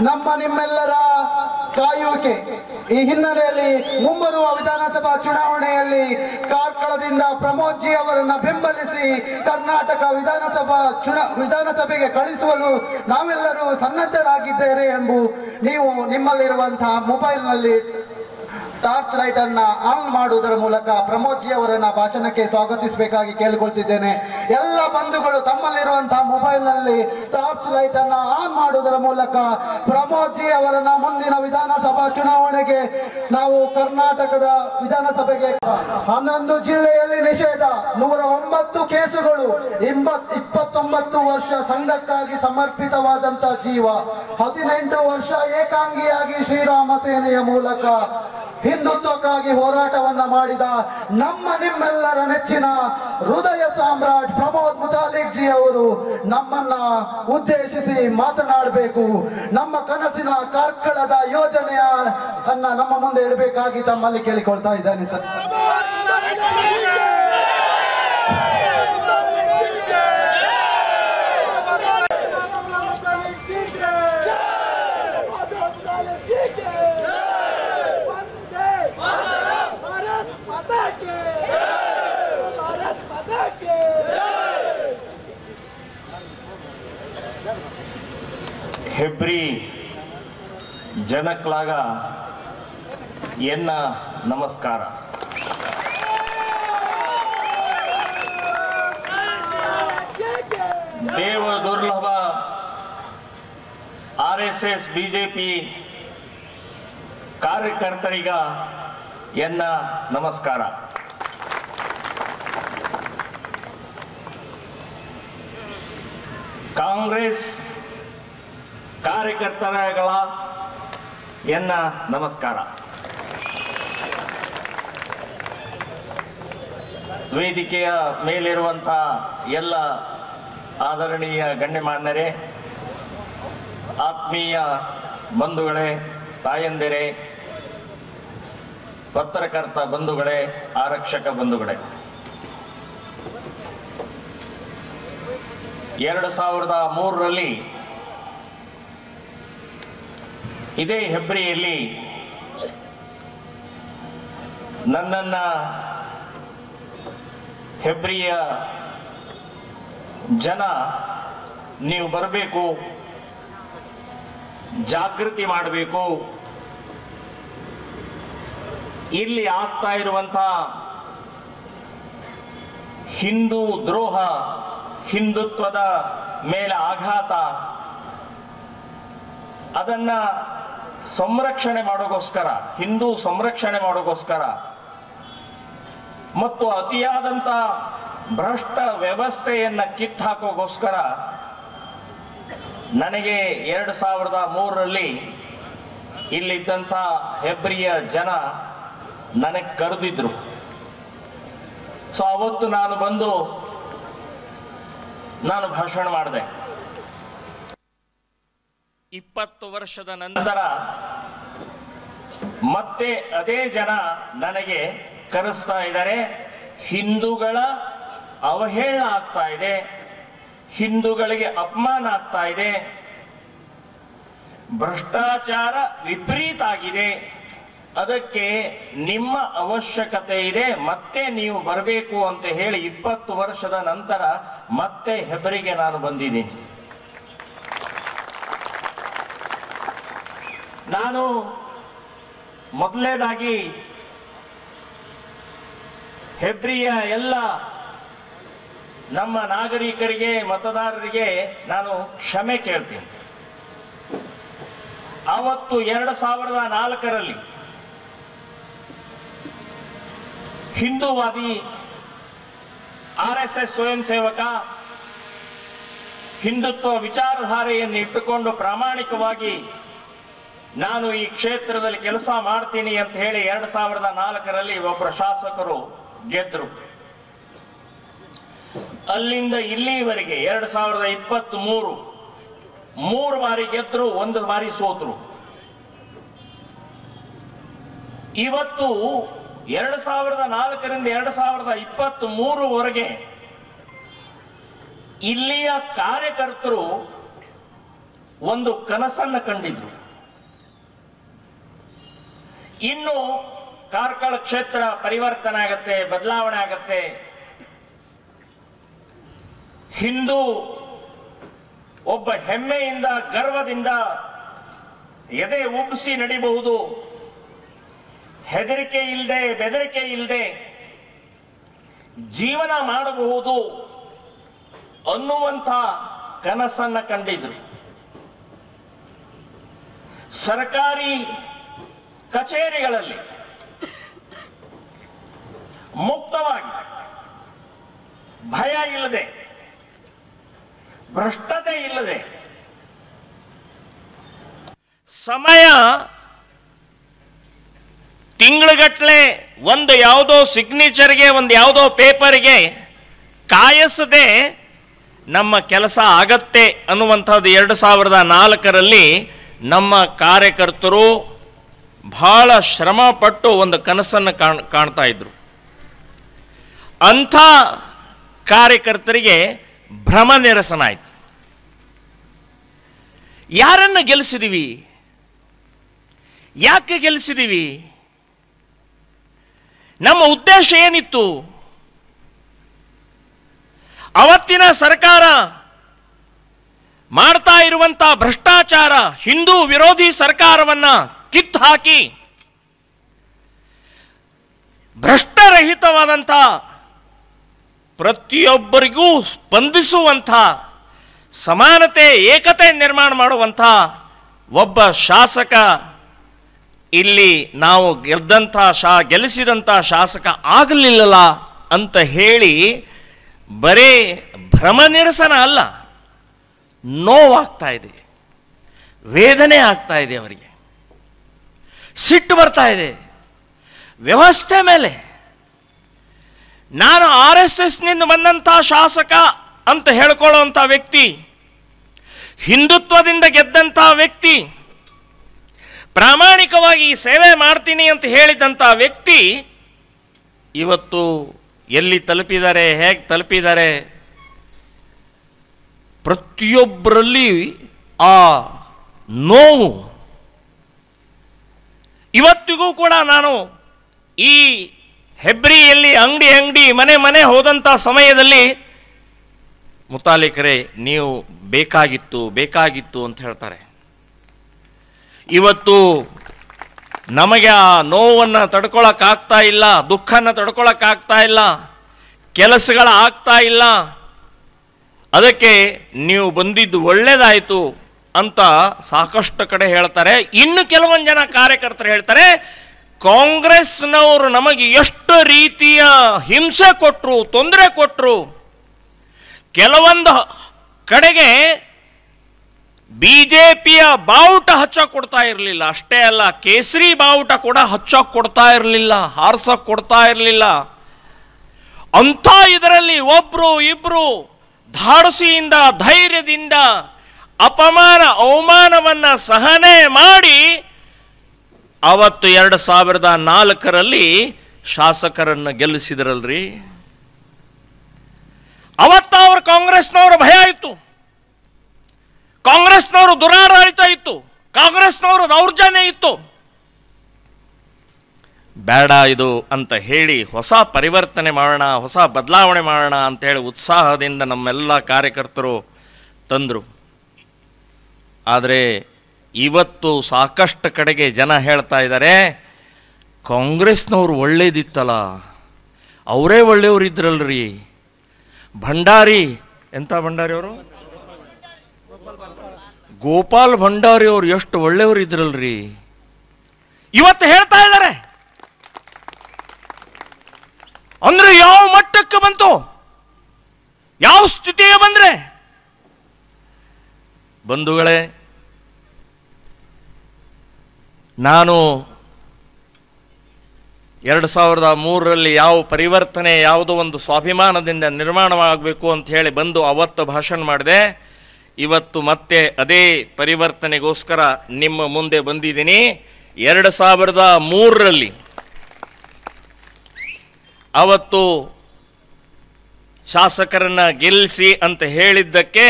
ನಮ್ಮ ನಿಮ್ಮೆಲ್ಲರ ಕಾಯುವಿಕೆ. ಈ ಹಿನ್ನೆಲೆಯಲ್ಲಿ ಮುಂಬರುವ ವಿಧಾನಸಭಾ ಚುನಾವಣೆಯಲ್ಲಿ ಕಾರ್ಕಳದಿಂದ ಪ್ರಮೋದ್ ಜಿ ಅವರನ್ನ ಬೆಂಬಲಿಸಿ ಕರ್ನಾಟಕ ವಿಧಾನಸಭಾ ಚುನಾ, ವಿಧಾನಸಭೆಗೆ ಕಳಿಸುವಲು ನಾವೆಲ್ಲರೂ ಸನ್ನದ್ಧರಾಗಿದ್ದೇವೆ ಎಂಬು ನೀವು ನಿಮ್ಮಲ್ಲಿರುವಂತಹ ಮೊಬೈಲ್ನಲ್ಲಿ ಟಾರ್ಚ್ ಲೈಟ್ ಅನ್ನ ಆನ್ ಮಾಡುವುದರ ಮೂಲಕ ಪ್ರಮೋದ್ ಜಿ ಅವರನ್ನ ಭಾಷಣಕ್ಕೆ ಸ್ವಾಗತಿಸಬೇಕಾಗಿ ಕೇಳಿಕೊಳ್ತಿದ್ದೇನೆ. ಎಲ್ಲ ಬಂಧುಗಳು ತಮ್ಮಲ್ಲಿರುವಂತಹ ಮೊಬೈಲ್ನಲ್ಲಿ ಟಾರ್ಚ್ ಲೈಟ್ ಅನ್ನ ಆನ್ ಮಾಡುವುದರ ಮೂಲಕ ಪ್ರಮೋದ್ ಜಿ ಅವರನ್ನ ಮುಂದಿನ ವಿಧಾನಸಭಾ ಚುನಾವಣೆಗೆ ನಾವು ಕರ್ನಾಟಕದ ವಿಧಾನಸಭೆಗೆ ಹನ್ನೊಂದು ಜಿಲ್ಲೆಯಲ್ಲಿ ನಿಷೇಧ. ನೂರ ಒಂಬತ್ತು ಕೇಸುಗಳು ಇಪ್ಪತ್ತೊಂಬತ್ತು ವರ್ಷ ಸಂಘಕ್ಕಾಗಿ ಸಮರ್ಪಿತವಾದಂತ ಜೀವ. ಹದಿನೆಂಟು ವರ್ಷ ಏಕಾಂಗಿಯಾಗಿ ಶ್ರೀರಾಮ ಸೇನೆಯ ಮೂಲಕ ಹಿಂದುತ್ವಕ್ಕಾಗಿ ಹೋರಾಟವನ್ನ ಮಾಡಿದ ನಮ್ಮ ನಿಮ್ಮೆಲ್ಲರ ನೆಚ್ಚಿನ ಹೃದಯ ಸಾಮ್ರಾಟ್ ಪ್ರಮೋದ್ ಮುತಾಲಿಕ್ ಜಿ ಅವರು ನಮ್ಮನ್ನ ಉದ್ದೇಶಿಸಿ ಮಾತನಾಡಬೇಕು. ನಮ್ಮ ಕನಸಿನ ಕಾರ್ಕಳದ ಯೋಜನೆಯ ಅನ್ನ ನಮ್ಮ ಮುಂದೆ ಇಡಬೇಕಾಗಿ ತಮ್ಮಲ್ಲಿ ಕೇಳಿಕೊಳ್ತಾ ಇದ್ದೇನೆ ಸರ್. ಹೆಬ್ರಿ ಜನಕ್ಲಾಗ ಎನ್ನ ನಮಸ್ಕಾರ. ದೇವ ದುರ್ಲಭ ಆರ್ ಎಸ್ ಎಸ್ ಬಿಜೆಪಿ ಕಾರ್ಯಕರ್ತರಿಗ ಎನ್ನ ನಮಸ್ಕಾರ. ಕಾಂಗ್ರೆಸ್ ಕಾರ್ಯಕರ್ತರಗಳ ಎನ್ನ ನಮಸ್ಕಾರ. ವೇದಿಕೆಯ ಮೇಲಿರುವಂತಹ ಎಲ್ಲ ಆದರಣೀಯ ಗಣ್ಯಮಾನ್ಯರೇ, ಆತ್ಮೀಯ ಬಂಧುಗಳೇ, ತಾಯಂದಿರೇ, ಪತ್ರಕರ್ತ ಬಂಧುಗಳೇ, ಆರಕ್ಷಕ ಬಂಧುಗಳೇ. ಎರಡು ಸಾವಿರದ ಮೂರರಲ್ಲಿ ಇದೇ ಹೆಬ್ರಿಯಲ್ಲಿ ನನ್ನನ್ನ ಹೆಬ್ರಿಯ ಜನ ನೀವು ಬರಬೇಕು, ಜಾಗೃತಿ ಮಾಡಬೇಕು. ಇಲ್ಲಿ ಆಗ್ತಾ ಇರುವಂತಹ ಹಿಂದೂ ದ್ರೋಹ, ಹಿಂದುತ್ವದ ಮೇಲೆ ಆಘಾತ, ಅದನ್ನ ಸಂರಕ್ಷಣೆ ಮಾಡೋಕ್ಕೋಸ್ಕರ ಹಿಂದೂ ಸಂರಕ್ಷಣೆ ಮಾಡೋಕ್ಕೋಸ್ಕರ ಮತ್ತು ಅತಿಯಾದಂತ ಭ್ರಷ್ಟ ವ್ಯವಸ್ಥೆಯನ್ನ ಹಾಕೋಕ್ಕೋಸ್ಕರ ನನಗೆ ಎರಡು ಸಾವಿರದ ಮೂರರಲ್ಲಿ ಇಲ್ಲಿದ್ದಂಥ ಹೆಬ್ರಿಯ ಜನ ನನಗೆ ಕರೆದಿದ್ರು. ಸೊ ಅವತ್ತು ನಾನು ಬಂದು ನಾನು ಭಾಷಣ ಮಾಡಿದೆ. ಇಪ್ಪತ್ತು ವರ್ಷದ ನಂತರ ಮತ್ತೆ ಅದೇ ಜನ ನನಗೆ ಕರೆಸ್ತಾ ಇದ್ದಾರೆ. ಹಿಂದೂಗಳ ಅವಹೇಳನ ಆಗ್ತಾ ಇದೆ. ಹಿಂದೂಗಳಿಗೆ ಅಪಮಾನ ಆಗ್ತಾ ಇದೆ. ಭ್ರಷ್ಟಾಚಾರ ವಿಪರೀತ ಆಗಿದೆ. ಅದಕ್ಕೆ ನಿಮ್ಮ ಅವಶ್ಯಕತೆ ಇದೆ. ಮತ್ತೆ ನೀವು ಬರಬೇಕು ಅಂತ ಹೇಳಿ ಇಪ್ಪತ್ತು ವರ್ಷದ ನಂತರ ಮತ್ತೆ ಹೆಬ್ಬರಿಗೆ ನಾನು ಬಂದಿದ್ದೀನಿ. ನಾನು ಮೊದಲನೇದಾಗಿ ಹೆಬ್ರಿಯ ಎಲ್ಲ ನಮ್ಮ ನಾಗರಿಕರಿಗೆ, ಮತದಾರರಿಗೆ ನಾನು ಕ್ಷಮೆ ಕೇಳ್ತೀನಿ. ಅವತ್ತು ಎರಡು ಸಾವಿರದ ನಾಲ್ಕರಲ್ಲಿ ಹಿಂದೂವಾದಿ ಆರ್ ಎಸ್ ಎಸ್ ಸ್ವಯಂ ಸೇವಕ ಹಿಂದುತ್ವ ವಿಚಾರಧಾರೆಯನ್ನು ಇಟ್ಟುಕೊಂಡು ಪ್ರಾಮಾಣಿಕವಾಗಿ ನಾನು ಈ ಕ್ಷೇತ್ರದಲ್ಲಿ ಕೆಲಸ ಮಾಡ್ತೀನಿ ಅಂತ ಹೇಳಿ ಎರಡ್ ಸಾವಿರದ ನಾಲ್ಕರಲ್ಲಿ ಒಬ್ಬರು ಶಾಸಕರು ಗೆದ್ರು. ಅಲ್ಲಿಂದ ಇಲ್ಲಿವರೆಗೆ ಎರಡ್ ಸಾವಿರದ ಇಪ್ಪತ್ತ್ ಮೂರು ಮೂರು ಬಾರಿ ಗೆದ್ರು, ಒಂದು ಬಾರಿ ಸೋತರು. ಇವತ್ತು ಎರಡ್ ಸಾವಿರದ ನಾಲ್ಕರಿಂದ ಎರಡ್ ಸಾವಿರದ ಇಪ್ಪತ್ತ್ ಮೂರುವರೆಗೆ ಇಲ್ಲಿಯ ಕಾರ್ಯಕರ್ತರು ಒಂದು ಕನಸನ್ನು ಕಂಡಿದ್ರು. ಇನ್ನು ಕಾರ್ಕಳ ಕ್ಷೇತ್ರ ಪರಿವರ್ತನೆ ಆಗತ್ತೆ, ಬದಲಾವಣೆ ಆಗತ್ತೆ. ಹಿಂದೂ ಒಬ್ಬ ಹೆಮ್ಮೆಯಿಂದ, ಗರ್ವದಿಂದ ಎದೆ ಉಬ್ಬಿಸಿ ನಡಿಬಹುದು. ಹೆದರಿಕೆ ಇಲ್ಲದೆ ಬೆದರಿಕೆ ಇಲ್ಲದೆ ಜೀವನ ಮಾಡಬಹುದು ಅನ್ನುವಂಥ ಕನಸನ್ನ ಕಂಡಿದ್ರು. ಸರ್ಕಾರಿ ಕಚೇರಿಗಳಲ್ಲಿ ಮುಕ್ತವಾಗಿ ಭಯ ಇಲ್ಲದೆ, ಭ್ರಷ್ಟತೆ ಇಲ್ಲದೆ ಸಮಯ ತಿಂಗಳುಗಟ್ಟಲೆ ಒಂದು ಯಾವುದೋ ಸಿಗ್ನೇಚರ್ಗೆ, ಒಂದು ಯಾವುದೋ ಪೇಪರ್ಗೆ ಕಾಯಿಸದೆ ನಮ್ಮ ಕೆಲಸ ಆಗತ್ತೆ ಅನ್ನುವಂಥದ್ದು ಎರಡು ಸಾವಿರದ ನಾಲ್ಕರಲ್ಲಿ ನಮ್ಮ ಕಾರ್ಯಕರ್ತರು ಬಹಳ ಶ್ರಮ ಪಟ್ಟು ಒಂದು ಕನಸನ್ನು ಕಾಣ್, ಕಾಣ್ತಾ ಇದ್ರು. ಅಂಥ ಕಾರ್ಯಕರ್ತರಿಗೆ ಭ್ರಮ ನಿರಸನ ಆಯ್ತು ಯಾರನ್ನ ಗೆಲ್ಲಿಸಿದೀವಿ ಯಾಕೆ ಗೆಲ್ಲಿಸಿದೀವಿ ನಮ್ಮ ಉದ್ದೇಶ ಏನಿತ್ತು? ಅವತ್ತಿನ ಸರ್ಕಾರ ಮಾಡ್ತಾ ಇರುವಂತ ಭ್ರಷ್ಟಾಚಾರ ಹಿಂದೂ ವಿರೋಧಿ ಸರ್ಕಾರವನ್ನ ಕಿತ್ತು ಹಾಕಿ ಭ್ರಷ್ಟರಹಿತವಾದಂಥ ಪ್ರತಿಯೊಬ್ಬರಿಗೂ ಸ್ಪಂದಿಸುವಂಥ ಸಮಾನತೆ, ಏಕತೆ ನಿರ್ಮಾಣ ಮಾಡುವಂಥ ಒಬ್ಬ ಶಾಸಕ ಇಲ್ಲಿ ನಾವು ಗೆದ್ದಂಥ ಶಾ, ಗೆಲ್ಲಿಸಿದಂಥ ಶಾಸಕ ಆಗಲಿಲ್ಲಲ್ಲ ಅಂತ ಹೇಳಿ ಬರೇ ಭ್ರಮ ನಿರಸನ ಅಲ್ಲ. ನೋವಾಗ್ತಾ ಇದೆ. ವೇದನೆ ಆಗ್ತಾ ಇದೆ ಅವರಿಗೆ. ಸಿಟ್ಟು ಬರ್ತಾ ಇದೆ. ವ್ಯವಸ್ಥೆ ಮೇಲೆ. ನಾನು ಆರ್ ಎಸ್ ಎಸ್ನಿಂದ ಬಂದಂಥ ಶಾಸಕ ಅಂತ ಹೇಳ್ಕೊಳ್ಳುವಂಥ ವ್ಯಕ್ತಿ, ಹಿಂದುತ್ವದಿಂದ ಗೆದ್ದಂಥ ವ್ಯಕ್ತಿ, ಪ್ರಾಮಾಣಿಕವಾಗಿ ಸೇವೆ ಮಾಡ್ತೀನಿ ಅಂತ ಹೇಳಿದಂಥ ವ್ಯಕ್ತಿ ಇವತ್ತು ಎಲ್ಲಿ ತಲುಪಿದ್ದಾರೆ, ಹೇಗೆ ತಲುಪಿದ್ದಾರೆ ಪ್ರತಿಯೊಬ್ಬರಲ್ಲಿ ಆ ನೋವು. ಇವತ್ತಿಗೂ ಕೂಡ ನಾನು ಈ ಹೆಬ್ರಿಯಲ್ಲಿ ಅಂಗಡಿ ಅಂಗಡಿ ಮನೆ ಮನೆ ಹೋದಂಥ ಸಮಯದಲ್ಲಿ, ಮುತಾಲಿಕರೇ, ನೀವು ಬೇಕಾಗಿತ್ತು ಬೇಕಾಗಿತ್ತು ಅಂತ ಹೇಳ್ತಾರೆ. ಇವತ್ತು ನಮಗೆ ಆ ನೋವನ್ನು ತಡ್ಕೊಳಕ್ಕಾಗ್ತಾ ಇಲ್ಲ ದುಃಖನ ತಡ್ಕೊಳಕ್ಕಾಗ್ತಾ ಇಲ್ಲ ಕೆಲಸಗಳ ಆಗ್ತಾ ಇಲ್ಲ ಅದಕ್ಕೆ ನೀವು ಬಂದಿದ್ದು ಒಳ್ಳೇದಾಯಿತು ಅಂತ ಸಾಕಷ್ಟು ಕಡೆ ಹೇಳ್ತಾರೆ. ಇನ್ನು ಕೆಲವೊಂದು ಜನ ಕಾರ್ಯಕರ್ತರು ಹೇಳ್ತಾರೆ, ಕಾಂಗ್ರೆಸ್ನವರು ನಮಗೆ ಎಷ್ಟು ರೀತಿಯ ಹಿಂಸೆ ಕೊಟ್ಟರು ತೊಂದರೆ ಕೊಟ್ಟರು ಕೆಲವೊಂದು ಕಡೆಗೆ ಬಿ ಜೆ ಪಿಯ ಬಾವುಟ ಹಚ್ಚೋಕೆ ಕೊಡ್ತಾ ಇರಲಿಲ್ಲ. ಅಷ್ಟೇ ಅಲ್ಲ, ಕೇಸರಿ ಬಾವುಟ ಕೂಡ ಹಚ್ಚೋಕೆ ಕೊಡ್ತಾ ಇರಲಿಲ್ಲ, ಹಾರ್ಸಕ್ ಕೊಡ್ತಾ ಇರಲಿಲ್ಲ. ಅಂಥ ಇದರಲ್ಲಿ ಒಬ್ಬರು ಇಬ್ರು ಧಾಡಸಿಯಿಂದ ಧೈರ್ಯದಿಂದ ಅಪಮಾನ ಅವಮಾನವನ್ನು ಸಹನೆ ಮಾಡಿ ಅವತ್ತು ಎರಡು ಸಾವಿರದ ನಾಲ್ಕರಲ್ಲಿ ಶಾಸಕರನ್ನು ಗೆಲ್ಲಿಸಿದ್ರಲ್ರಿ. ಅವತ್ತ ಅವರು ಕಾಂಗ್ರೆಸ್ನವರು ಭಯ ಇತ್ತು ಕಾಂಗ್ರೆಸ್ನವರು ದುರಾಡಳಿತ ಇತ್ತು. ಕಾಂಗ್ರೆಸ್ನವರು ದೌರ್ಜನ್ಯ ಇತ್ತು. ಬೇಡ ಇದು ಅಂತ ಹೇಳಿ ಹೊಸ ಪರಿವರ್ತನೆ ಮಾಡೋಣ, ಹೊಸ ಬದಲಾವಣೆ ಮಾಡೋಣ ಹೇಳಿ ಉತ್ಸಾಹದಿಂದ ನಮ್ಮೆಲ್ಲ ಕಾರ್ಯಕರ್ತರು ತಂದರು. ಆದರೆ ಇವತ್ತು ಸಾಕಷ್ಟು ಕಡೆಗೆ ಜನ ಹೇಳ್ತಾ ಇದ್ದಾರೆ ಕಾಂಗ್ರೆಸ್ನವ್ರು ಒಳ್ಳೇದಿತ್ತಲ್ಲ, ಅವರೇ ಒಳ್ಳೆಯವ್ರು ಇದ್ರಲ್ರಿ. ಭಂಡಾರಿ ಎಂಥ ಭಂಡಾರಿ ಅವರು? ಗೋಪಾಲ್ ಭಂಡಾರಿ ಅವರು ಎಷ್ಟು ಒಳ್ಳೆಯವರು ಇದ್ರಲ್ರಿ. ಇವತ್ತು ಹೇಳ್ತಾ ಇದ್ದಾರೆ ಅಂದ್ರೆ ಯಾವ ಮಟ್ಟಕ್ಕೆ ಬಂತು? ಯಾವ ಸ್ಥಿತಿಗೆ ಬಂದ್ರೆ? ಬಂಧುಗಳೇ, ನಾನು ಎರಡು ಸಾವಿರದ ಮೂರರಲ್ಲಿ ಯಾವ ಪರಿವರ್ತನೆ, ಯಾವುದೋ ಒಂದು ಸ್ವಾಭಿಮಾನದಿಂದ ನಿರ್ಮಾಣವಾಗಬೇಕು ಅಂತ ಹೇಳಿ ಬಂದು ಅವತ್ತು ಭಾಷಣ ಮಾಡಿದೆ. ಇವತ್ತು ಮತ್ತೆ ಅದೇ ಪರಿವರ್ತನೆಗೋಸ್ಕರ ನಿಮ್ಮ ಮುಂದೆ ಬಂದಿದ್ದೀನಿ. ಎರಡು ಸಾವಿರದ ಮೂರರಲ್ಲಿ ಅವತ್ತು ಶಾಸಕರನ್ನ ಗೆಲ್ಲಿಸಿ ಅಂತ ಹೇಳಿದ್ದಕ್ಕೆ,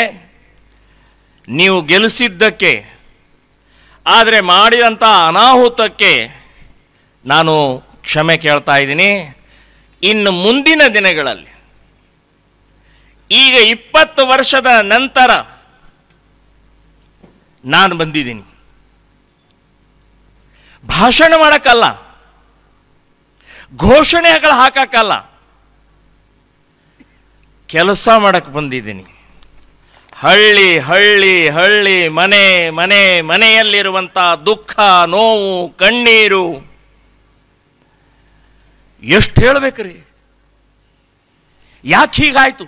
ನೀವು ಗೆಲ್ಲಿಸಿದ್ದಕ್ಕೆ ಆದರೆ ಮಾಡಿದಂಥ ಅನಾಹುತಕ್ಕೆ ನಾನು ಕ್ಷಮೆ ಕೇಳ್ತಾ ಇದ್ದೀನಿ. ಇನ್ನು ಮುಂದಿನ ದಿನಗಳಲ್ಲಿ, ಈಗ ಇಪ್ಪತ್ತು ವರ್ಷದ ನಂತರ ನಾನು ಬಂದಿದ್ದೀನಿ. ಭಾಷಣ ಮಾಡಕ್ಕಲ್ಲ. ಘೋಷಣೆಗಳು ಹಾಕಕ್ಕಲ್ಲ. ಕೆಲಸ ಮಾಡಕ್ಕೆ ಬಂದಿದ್ದೀನಿ. ಹಳ್ಳಿ ಹಳ್ಳಿ ಹಳ್ಳಿ, ಮನೆ ಮನೆ ಮನೆಯಲ್ಲಿರುವಂಥ ದುಃಖ, ನೋವು, ಕಣ್ಣೀರು. ಎಷ್ಟು ಹೇಳ್ಬೇಕ್ರಿ? ಯಾಕೆ ಹೀಗಾಯ್ತು?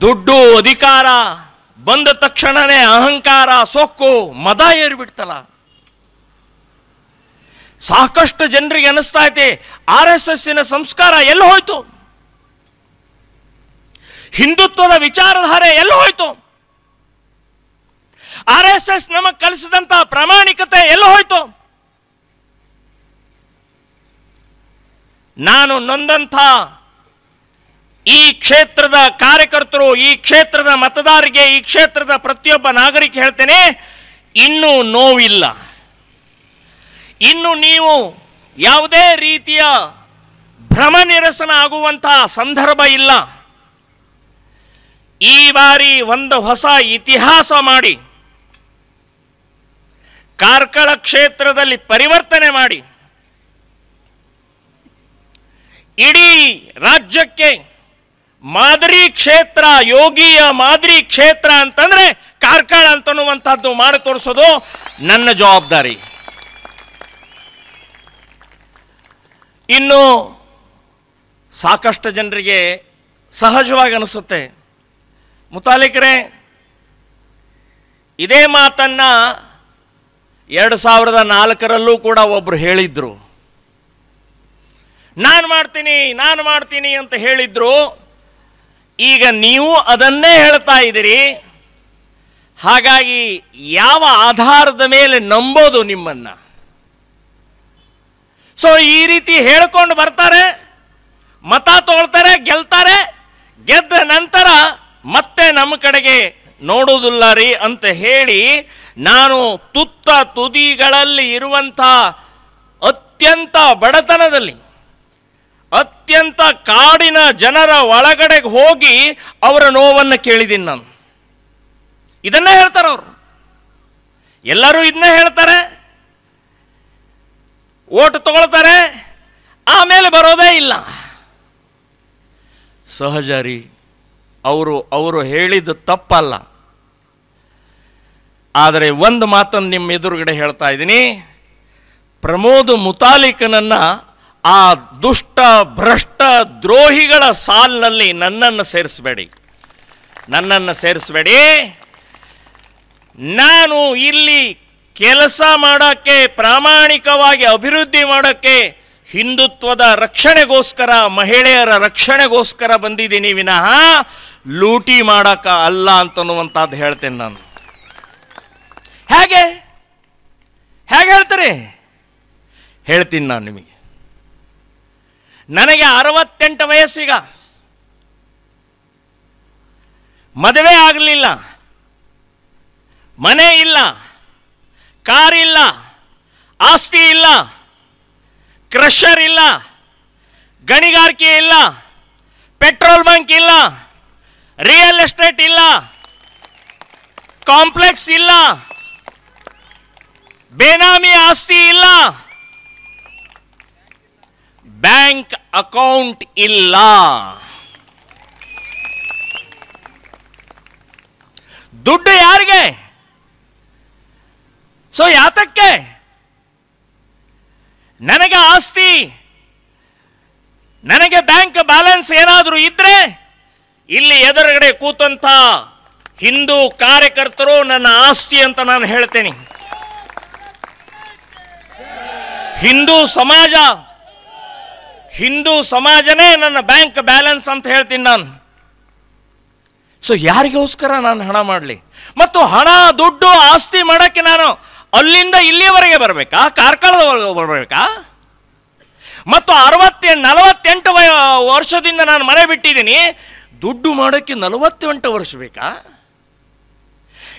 ದುಡ್ಡು, ಅಧಿಕಾರ ಬಂದ ತಕ್ಷಣನೇ ಅಹಂಕಾರ, ಸೊಕ್ಕು, ಮದ ಏರಿಬಿಡ್ತಲ್ಲ. ಸಾಕಷ್ಟು ಜನರಿಗೆ ಅನಿಸ್ತಾ ಐತೆ ಆರ್ ಎಸ್ ಎಸ್ಸಿನ ಸಂಸ್ಕಾರ ಎಲ್ಲಿ ಹೋಯ್ತು? ಹಿಂದುತ್ವದ ವಿಚಾರಧಾರೆ ಎಲ್ಲಿ ಹೋಯ್ತು? ಆರ್ ಎಸ್ ಎಸ್ ನಮಗೆ ಕಲಿಸಿದಂತ ಪ್ರಾಮಾಣಿಕತೆ ಎಲ್ಲಿ ಹೋಯ್ತು? ನಾನು ನೊಂದಂಥ ಈ ಕ್ಷೇತ್ರದ ಕಾರ್ಯಕರ್ತರು, ಈ ಕ್ಷೇತ್ರದ ಮತದಾರರಿಗೆ, ಈ ಕ್ಷೇತ್ರದ ಪ್ರತಿಯೊಬ್ಬ ನಾಗರಿಕ ಹೇಳ್ತೇನೆ, ಇನ್ನೂ ನೋವಿಲ್ಲ. ಇನ್ನು ನೀವು ಯಾವುದೇ ರೀತಿಯ ಭ್ರಮ ನಿರಸನ ಆಗುವಂತಹ ಸಂದರ್ಭ ಇಲ್ಲ. ಈ ಬಾರಿ ಒಂದು ಹೊಸ ಇತಿಹಾಸ ಮಾಡಿ, ಕಾರ್ಕಳ ಕ್ಷೇತ್ರದಲ್ಲಿ ಪರಿವರ್ತನೆ ಮಾಡಿ, ಇಡೀ ರಾಜ್ಯಕ್ಕೆ ಮಾದರಿ ಕ್ಷೇತ್ರ, ಯೋಗಿಯ ಮಾದರಿ ಕ್ಷೇತ್ರ ಅಂತಂದ್ರೆ ಕಾರ್ಕಳ ಅಂತನ್ನುವಂಥದ್ದು ಮಾಡಿ ತೋರಿಸೋದು ನನ್ನ ಜವಾಬ್ದಾರಿ. ಇನ್ನು ಸಾಕಷ್ಟು ಜನರಿಗೆ ಸಹಜವಾಗಿ ಅನಿಸುತ್ತೆ. ಮುತಾಲಿಕರೇ, ಇದೇ ಮಾತನ್ನು ಎರಡು ಸಾವಿರದ ನಾಲ್ಕರಲ್ಲೂ ಕೂಡ ಒಬ್ಬರು ಹೇಳಿದ್ರು. ನಾನು ಮಾಡ್ತೀನಿ ನಾನು ಮಾಡ್ತೀನಿ ಅಂತ ಹೇಳಿದ್ರು. ಈಗ ನೀವು ಅದನ್ನೇ ಹೇಳ್ತಾ ಇದ್ದೀರಿ. ಹಾಗಾಗಿ ಯಾವ ಆಧಾರದ ಮೇಲೆ ನಂಬೋದು ನಿಮ್ಮನ್ನ? ಸೊ ಈ ರೀತಿ ಹೇಳ್ಕೊಂಡು ಬರ್ತಾರೆ, ಮತ ತೋಳ್ತಾರೆ ಗೆಲ್ತಾರೆ, ಗೆದ್ದ ನಂತರ ಮತ್ತೆ ನಮ್ಮ ಕಡೆಗೆ ನೋಡುವುದಿಲ್ಲ ರೀ ಅಂತ ಹೇಳಿ ನಾನು ತುತ್ತ ತುದಿಗಳಲ್ಲಿ ಇರುವಂಥ ಅತ್ಯಂತ ಬಡತನದಲ್ಲಿ, ಅತ್ಯಂತ ಕಾಡಿನ ಜನರ ಒಳಗಡೆಗೆ ಹೋಗಿ ಅವರ ನೋವನ್ನು ಕೇಳಿದ್ದೀನಿ ನಾನು. ಇದನ್ನೇ ಹೇಳ್ತಾರೆ ಅವರು. ಎಲ್ಲರೂ ಇದನ್ನೇ ಹೇಳ್ತಾರೆ. ಓಟ್ ತಗೊಳ್ತಾರೆ, ಆಮೇಲೆ ಬರೋದೇ ಇಲ್ಲ. ಸಹಜಾರಿ ಅವರು ಅವರು ಹೇಳಿದ್ದು ತಪ್ಪಲ್ಲ. ಆದರೆ ಒಂದು ಮಾತನ್ನು ನಿಮ್ಮ ಎದುರುಗಡೆ ಹೇಳ್ತಾ ಇದ್ದೀನಿ. ಪ್ರಮೋದ್ ಮುತಾಲಿಕನನ್ನ ಆ ದುಷ್ಟ, ಭ್ರಷ್ಟ ದ್ರೋಹಿಗಳ ಸಾಲಿನಲ್ಲಿ ನನ್ನನ್ನು ಸೇರಿಸಬೇಡಿ. ನನ್ನನ್ನು ಸೇರಿಸಬೇಡಿ. ನಾನು ಇಲ್ಲಿ ಕೆಲಸ ಮಾಡೋಕ್ಕೆ, ಪ್ರಾಮಾಣಿಕವಾಗಿ ಅಭಿವೃದ್ಧಿ ಮಾಡೋಕ್ಕೆ ಹಿಂದುತ್ವದ ರಕ್ಷಣೆಗೋಸ್ಕರ, ಮಹಿಳೆಯರ ರಕ್ಷಣೆಗೋಸ್ಕರ ಬಂದಿದ್ದೀನಿ ವಿನಃ ಲೂಟಿ ಮಾಡಕ ಅಲ್ಲ ಅಂತನ್ನುವಂಥದ್ದು ಹೇಳ್ತೇನೆ ನಾನು. ಹೇಗೆ? ಹೇಗೆ ಹೇಳ್ತಾರೆ? ಹೇಳ್ತೀನಿ ನಾನು ನಿಮಗೆ. ನನಗೆ ಅರವತ್ತೆಂಟು ವಯಸ್ಸಿಗ. ಮದುವೆ ಆಗಲಿಲ್ಲ. ಮನೆ ಇಲ್ಲ. ಕಾರ್ ಇಲ್ಲ ಆಸ್ತಿ ಇಲ್ಲ, ಕ್ರಷರ್ ಇಲ್ಲ, ಗಣಿಗಾರಿಕೆ ಇಲ್ಲ, ಪೆಟ್ರೋಲ್ ಬಂಕ್ ಇಲ್ಲ, ರಿಯಲ್ ಎಸ್ಟೇಟ್ ಇಲ್ಲ, ಕಾಂಪ್ಲೆಕ್ಸ್ ಇಲ್ಲ, ಬೇನಾಮಿ ಆಸ್ತಿ ಇಲ್ಲ, ಬ್ಯಾಂಕ್ ಅಕೌಂಟ್ ಇಲ್ಲ. ದುಡ್ಡು ಯಾರಿಗೆ? ಸೊ ಯಾತಕ್ಕೆ? ನನಗೆ ಆಸ್ತಿ, ನನಗೆ ಬ್ಯಾಂಕ್ ಬ್ಯಾಲೆನ್ಸ್ ಏನಾದರೂ ಇದ್ರೆ ಇಲ್ಲಿ ಎದುರುಗಡೆ ಕೂತಂತ ಹಿಂದೂ ಕಾರ್ಯಕರ್ತರು ನನ್ನ ಆಸ್ತಿ ಅಂತ ನಾನು ಹೇಳ್ತೇನೆ. ಹಿಂದೂ ಸಮಾಜ, ಹಿಂದೂ ಸಮಾಜನೇ ನನ್ನ ಬ್ಯಾಂಕ್ ಬ್ಯಾಲೆನ್ಸ್ ಅಂತ ಹೇಳ್ತೀನಿ ನಾನು. ಸೊ ಯಾರಿಗೋಸ್ಕರ ನಾನು ಹಣ ಮಾಡಲಿ? ಮತ್ತು ಹಣ, ದುಡ್ಡು ಆಸ್ತಿ ಮಾಡೋಕ್ಕೆ ನಾನು ಅಲ್ಲಿಂದ ಇಲ್ಲಿಯವರೆಗೆ ಬರಬೇಕಾ? ಕಾರ್ಕಳದವರೆಗೆ ಬರಬೇಕಾ? ಮತ್ತು ಅರವತ್ತೆ, ನಲವತ್ತೆಂಟು ವರ್ಷದಿಂದ ನಾನು ಮನೆ ಬಿಟ್ಟಿದ್ದೀನಿ. ದುಡ್ಡು ಮಾಡೋಕ್ಕೆ ನಲವತ್ತೆಂಟು ವರ್ಷ ಬೇಕಾ?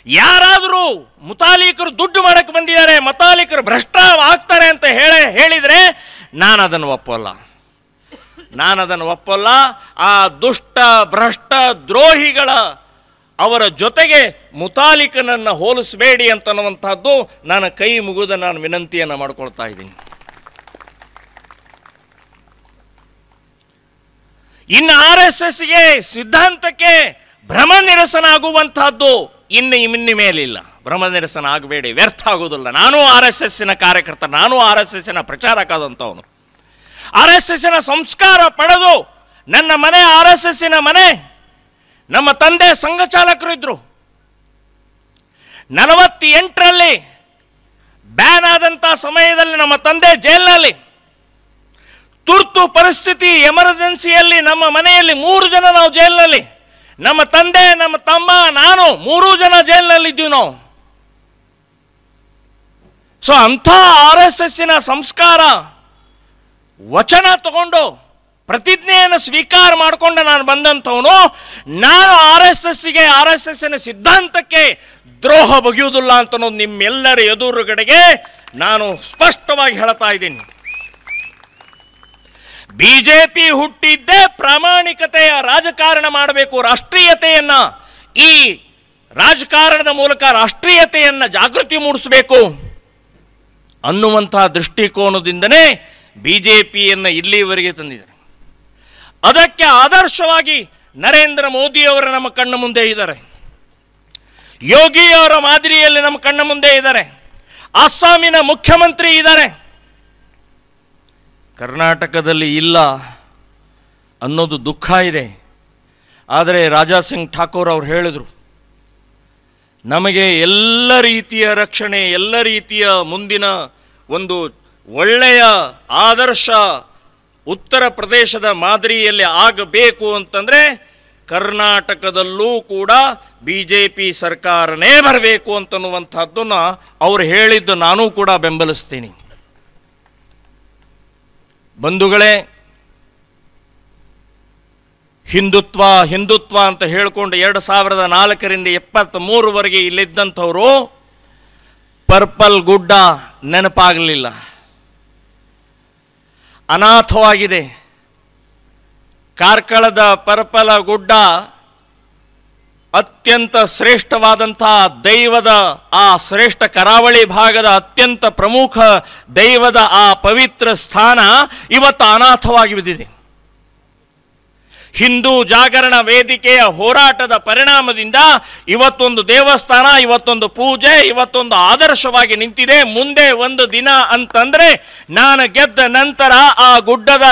ಯಾರಾದರೂ ಮುತಾಲಿಕರು ದುಡ್ಡು ಮಾಡಕ್ಕೆ ಬಂದಿದ್ದಾರೆ, ಮತಾಲಿಕರು ಭ್ರಷ್ಟ ಆಗ್ತಾರೆ ಅಂತ ಹೇಳಿ, ಹೇಳಿದರೆ ನಾನು ಅದನ್ನು ಒಪ್ಪಲ್ಲ. ನಾನು ಅದನ್ನು ಒಪ್ಪಲ್ಲ. ಆ ದುಷ್ಟ, ಭ್ರಷ್ಟ ದ್ರೋಹಿಗಳ ಅವರ ಜೊತೆಗೆ ಮುತಾಲಿಕನನ್ನು ಹೋಲಿಸಬೇಡಿ ಅಂತನ್ನುವಂತಹದ್ದು ನಾನು ಕೈ ಮುಗಿದ ನಾನು ವಿನಂತಿಯನ್ನು ಮಾಡ್ಕೊಳ್ತಾ ಇದ್ದೀನಿ. ಇನ್ನು ಆರ್ ಎಸ್ ಎಸ್ಗೆ ಸಿದ್ಧಾಂತಕ್ಕೆ ಭ್ರಮ ನಿರಸನ ಆಗುವಂತಹದ್ದು ಇನ್ನು ಇನ್ನು ಮೇಲಿಲ್ಲ. ಭ್ರಮ ನಿರಸನ ಆಗಬೇಡಿ, ವ್ಯರ್ಥ ಆಗುವುದಿಲ್ಲ. ನಾನು ಆರ್ ಎಸ್ ಎಸ್ಸಿನ ಕಾರ್ಯಕರ್ತ, ನಾನು ಆರ್ ಎಸ್ ಎಸ್ಸಿನ ಪ್ರಚಾರಕಾದಂಥವನು ಆರ್ ಎಸ್ ಎಸ್ಸಿನ ಸಂಸ್ಕಾರ ಪಡೆದು ನನ್ನ ಮನೆ, ಆರ್ ಎಸ್ ಎಸ್ಸಿನ ಮನೆ ನಮ್ಮ ತಂದೆ ಸಂಘ ಚಾಲಕರು ಇದ್ರು. ನಲವತ್ತೆಂಟರಲ್ಲಿ ಬ್ಯಾನ್ ಆದಂಥ ಸಮಯದಲ್ಲಿ ನಮ್ಮ ತಂದೆ ಜೈಲಿನಲ್ಲಿ. ತುರ್ತು ಪರಿಸ್ಥಿತಿ ಎಮರ್ಜೆನ್ಸಿಯಲ್ಲಿ ನಮ್ಮ ಮನೆಯಲ್ಲಿ ಮೂರು ಜನ ನಾವು ಜೈಲಿನಲ್ಲಿ. ನಮ್ಮ ತಂದೆ, ನಮ್ಮ ತಮ್ಮ, ನಾನು ಮೂರೂ ಜನ ಜೈಲಿನಲ್ಲಿ ಇದ್ದೀವಿ ನಾವು. ಸೊ ಅಂಥ ಆರ್ ಎಸ್ ಸಂಸ್ಕಾರ ವಚನ ತಗೊಂಡು ಪ್ರತಿಜ್ಞೆಯನ್ನು ಸ್ವೀಕಾರ ಮಾಡಿಕೊಂಡು ನಾನು ಬಂದಂಥವನು, ನಾನು ಆರ್ ಎಸ್ ಎಸ್ಗೆ ಆರ್ ಎಸ್ ಎಸ್ನ ಸಿದ್ಧಾಂತಕ್ಕೆ ದ್ರೋಹ ಬಗೆಯುವುದಿಲ್ಲ ಅಂತ ನಿಮ್ಮೆಲ್ಲರ ಎದುರುಗಡೆಗೆ ನಾನು ಸ್ಪಷ್ಟವಾಗಿ ಹೇಳ್ತಾ ಇದ್ದೀನಿ. ಬಿಜೆಪಿ ಹುಟ್ಟಿದ್ದೇ ಪ್ರಾಮಾಣಿಕತೆಯ ರಾಜಕಾರಣ ಮಾಡಬೇಕು, ರಾಷ್ಟ್ರೀಯತೆಯನ್ನ, ಈ ರಾಜಕಾರಣದ ಮೂಲಕ ರಾಷ್ಟ್ರೀಯತೆಯನ್ನ ಜಾಗೃತಿ ಮೂಡಿಸಬೇಕು ಅನ್ನುವಂತಹ ದೃಷ್ಟಿಕೋನದಿಂದನೇ ಬಿಜೆಪಿಯನ್ನು ಇಲ್ಲಿವರೆಗೆ ತಂದಿದ್ದಾರೆ. ಅದಕ್ಕೆ ಆದರ್ಶವಾಗಿ ನರೇಂದ್ರ ಮೋದಿಯವರು ನಮ್ಮ ಕಣ್ಣ ಮುಂದೆ ಇದ್ದಾರೆ. ಯೋಗಿಯವರ ಮಾದರಿಯಲ್ಲಿ ನಮ್ಮ ಕಣ್ಣ ಮುಂದೆ ಇದ್ದಾರೆ. ಅಸ್ಸಾಮಿನ ಮುಖ್ಯಮಂತ್ರಿ ಇದ್ದಾರೆ. ಕರ್ನಾಟಕದಲ್ಲಿ ಇಲ್ಲ ಅನ್ನೋದು ದುಃಖ ಇದೆ. ಆದರೆ ರಾಜಾ ಸಿಂಗ್ ಠಾಕೂರ್ ಅವರು ಹೇಳಿದರು, ನಮಗೆ ಎಲ್ಲ ರೀತಿಯ ರಕ್ಷಣೆ, ಎಲ್ಲ ರೀತಿಯ ಮುಂದಿನ ಒಂದು ಒಳ್ಳೆಯ ಆದರ್ಶ ಉತ್ತರ ಪ್ರದೇಶದ ಮಾದರಿಯಲ್ಲಿ ಆಗಬೇಕು ಅಂತಂದರೆ ಕರ್ನಾಟಕದಲ್ಲೂ ಕೂಡ ಬಿ ಜೆ ಪಿ ಸರ್ಕಾರನೇ ಬರಬೇಕು ಅಂತನ್ನುವಂಥದ್ದನ್ನು ಅವರು ಹೇಳಿದ್ದು ನಾನೂ ಕೂಡ ಬೆಂಬಲಿಸ್ತೀನಿ. ಬಂಧುಗಳೇ, ಹಿಂದುತ್ವ ಹಿಂದುತ್ವ ಅಂತ ಹೇಳಿಕೊಂಡು ಎರಡು ಸಾವಿರದ ನಾಲ್ಕರಿಂದ ಎಪ್ಪತ್ತ್ ಮೂರುವರೆಗೆ ಇಲ್ಲಿದ್ದಂಥವರು ಪರ್ಪಲ್ ಗುಡ್ಡ ನೆನಪಾಗಲಿಲ್ಲ. ಅನಾಥವಾಗಿದೆ. ಕಾರ್ಕಳದ ಪರ್ಪಲ ಗುಡ್ಡ ಅತ್ಯಂತ ಶ್ರೇಷ್ಠವಾದಂಥ ದೈವದ ಆ ಶ್ರೇಷ್ಠ ಕರಾವಳಿ ಭಾಗದ ಅತ್ಯಂತ ಪ್ರಮುಖ ದೈವದ ಆ ಪವಿತ್ರ ಸ್ಥಾನ ಇವತ್ತು ಅನಾಥವಾಗಿ ಬಿದ್ದಿದೆ. ಹಿಂದೂ ಜಾಗರಣ ವೇದಿಕೆಯ ಹೋರಾಟದ ಪರಿಣಾಮದಿಂದ ಇವತ್ತೊಂದು ದೇವಸ್ಥಾನ, ಇವತ್ತೊಂದು ಪೂಜೆ, ಇವತ್ತೊಂದು ಆದರ್ಶವಾಗಿ ನಿಂತಿದೆ. ಮುಂದೆ ಒಂದು ದಿನ ಅಂತಂದ್ರೆ ನಾನು ಗೆದ್ದ ನಂತರ ಆ ಗುಡ್ಡದ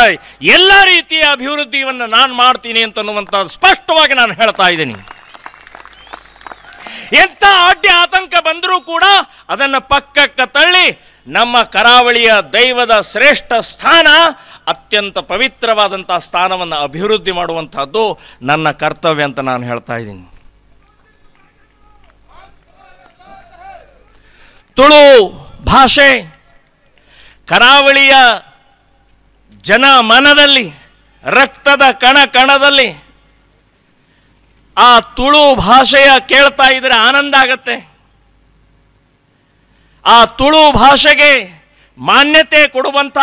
ಎಲ್ಲ ರೀತಿಯ ಅಭಿವೃದ್ಧಿಯನ್ನು ನಾನು ಮಾಡ್ತೀನಿ ಅಂತನ್ನುವಂಥ ಸ್ಪಷ್ಟವಾಗಿ ನಾನು ಹೇಳ್ತಾ ಇದ್ದೀನಿ. ಎಂಥ ಅಡ್ಡಿ ಆತಂಕ ಬಂದರೂ ಕೂಡ ಅದನ್ನು ಪಕ್ಕಕ್ಕೆ ತಳ್ಳಿ ನಮ್ಮ ಕರಾವಳಿಯ ದೈವದ ಶ್ರೇಷ್ಠ ಸ್ಥಾನ, ಅತ್ಯಂತ ಪವಿತ್ರವಾದಂಥ ಸ್ಥಾನವನ್ನು ಅಭಿವೃದ್ಧಿ ಮಾಡುವಂಥದ್ದು ನನ್ನ ಕರ್ತವ್ಯ ಅಂತ ನಾನು ಹೇಳ್ತಾ ಇದ್ದೀನಿ. ತುಳು ಭಾಷೆ ಕರಾವಳಿಯ ಜನ ಮನದಲ್ಲಿ, ರಕ್ತದ ಕಣ ಕಣದಲ್ಲಿ ಆ ತುಳು ಭಾಷೆಯ ಕೇಳ್ತಾ ಇದ್ರೆ ಆನಂದ ಆಗತ್ತೆ. ಆ ತುಳು ಭಾಷೆಗೆ ಮಾನ್ಯತೆ ಕೊಡುವಂಥ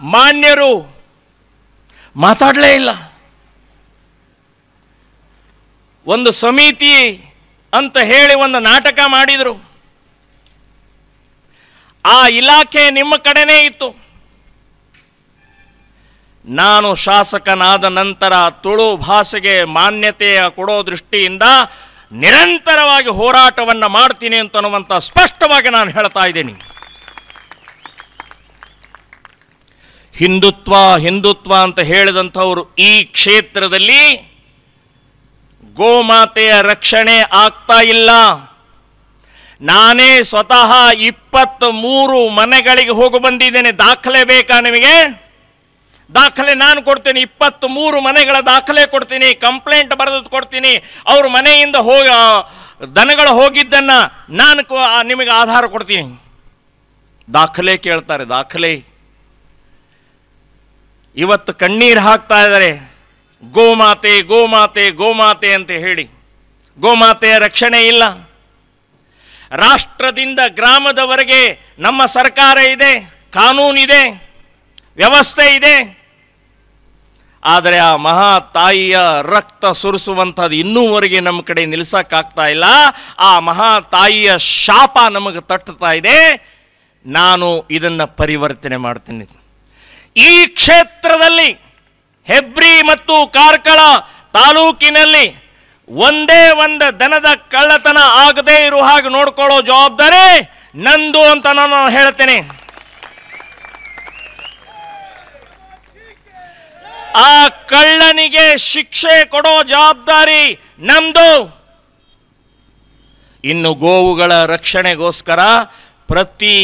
ಮಾನ್ಯರು ಮಾತಾಡಲೇ ಇಲ್ಲ. ಒಂದು ಸಮಿತಿ ಅಂತ ಹೇಳಿ ಒಂದು ನಾಟಕ ಮಾಡಿದರು. ಆ ಇಲಾಖೆ ನಿಮ್ಮ ಕಡೆನೇ ಇತ್ತು. ನಾನು ಶಾಸಕನಾದ ನಂತರ ತುಳು ಭಾಷೆಗೆ ಮಾನ್ಯತೆಯ ಕೊಡೋ ದೃಷ್ಟಿಯಿಂದ ನಿರಂತರವಾಗಿ ಹೋರಾಟವನ್ನು ಮಾಡ್ತೀನಿ ಅಂತನ್ನುವಂಥ ಸ್ಪಷ್ಟವಾಗಿ ನಾನು ಹೇಳ್ತಾ ಇದ್ದೀನಿ. ಹಿಂದುತ್ವ ಹಿಂದುತ್ವ ಅಂತ ಹೇಳಿದಂಥವರು ಈ ಕ್ಷೇತ್ರದಲ್ಲಿ ಗೋಮಾತೆಯ ರಕ್ಷಣೆ ಆಗ್ತಾ ಇಲ್ಲ. ನಾನೇ ಸ್ವತಃ ಇಪ್ಪತ್ತ್ ಮೂರು ಮನೆಗಳಿಗೆ ಹೋಗಿ ಬಂದಿದ್ದೇನೆ. ದಾಖಲೆ ಬೇಕಾ ನಿಮಗೆ? ದಾಖಲೆ ನಾನು ಕೊಡ್ತೀನಿ ಇಪ್ಪತ್ತ್ ಮೂರು ಮನೆಗಳ ದಾಖಲೆ ಕೊಡ್ತೀನಿ, ಕಂಪ್ಲೇಂಟ್ ಬರೆದು ಕೊಡ್ತೀನಿ, ಅವ್ರ ಮನೆಯಿಂದ ಹೋಗ ದನಗಳು ಹೋಗಿದ್ದನ್ನ ನಾನು ನಿಮಗೆ ಆಧಾರ ಕೊಡ್ತೀನಿ. ದಾಖಲೆ ಕೇಳ್ತಾರೆ, ದಾಖಲೆ. ಇವತ್ತು ಕಣ್ಣೀರು ಹಾಕ್ತಾ ಇದ್ದಾರೆ, ಗೋಮಾತೆ ಗೋಮಾತೆ ಗೋಮಾತೆ ಅಂತ ಹೇಳಿ. ಗೋಮಾತೆಯ ರಕ್ಷಣೆ ಇಲ್ಲ. ರಾಷ್ಟ್ರದಿಂದ ಗ್ರಾಮದವರೆಗೆ ನಮ್ಮ ಸರ್ಕಾರ ಇದೆ, ಕಾನೂನಿದೆ, ವ್ಯವಸ್ಥೆ ಇದೆ. ಆದರೆ ಆ ಮಹಾ ತಾಯಿಯ ರಕ್ತ ಸುರಿಸುವಂಥದ್ದು ಇನ್ನೂವರೆಗೆ ನಮ್ಮ ಕಡೆ ನಿಲ್ಸಕ್ಕಾಗ್ತಾ ಇಲ್ಲ. ಆ ಮಹಾ ತಾಯಿಯ ಶಾಪ ನಮಗೆ ತಟ್ಟುತ್ತಾ ಇದೆ. ನಾನು ಇದನ್ನು ಪರಿವರ್ತನೆ ಮಾಡ್ತೀನಿ. ಈ ಕ್ಷೇತ್ರದಲ್ಲಿ ಹೆಬ್ರಿ ಮತ್ತು ಕಾರ್ಕಳ ತಾಲೂಕಿನಲ್ಲಿ ಒಂದೇ ಒಂದು ದನದ ಕಳ್ಳತನ ಆಗದೇ ಇರುವ ಹಾಗೆ ನೋಡ್ಕೊಳ್ಳೋ ಜವಾಬ್ದಾರಿ ನಂದು ಅಂತ ನಾನು ಹೇಳ್ತೇನೆ. ಆ ಕಳ್ಳನಿಗೆ ಶಿಕ್ಷೆ ಕೊಡೋ ಜವಾಬ್ದಾರಿ ನಮ್ದು. ಇನ್ನು ಗೋವುಗಳ ರಕ್ಷಣೆಗೋಸ್ಕರ ಪ್ರತಿ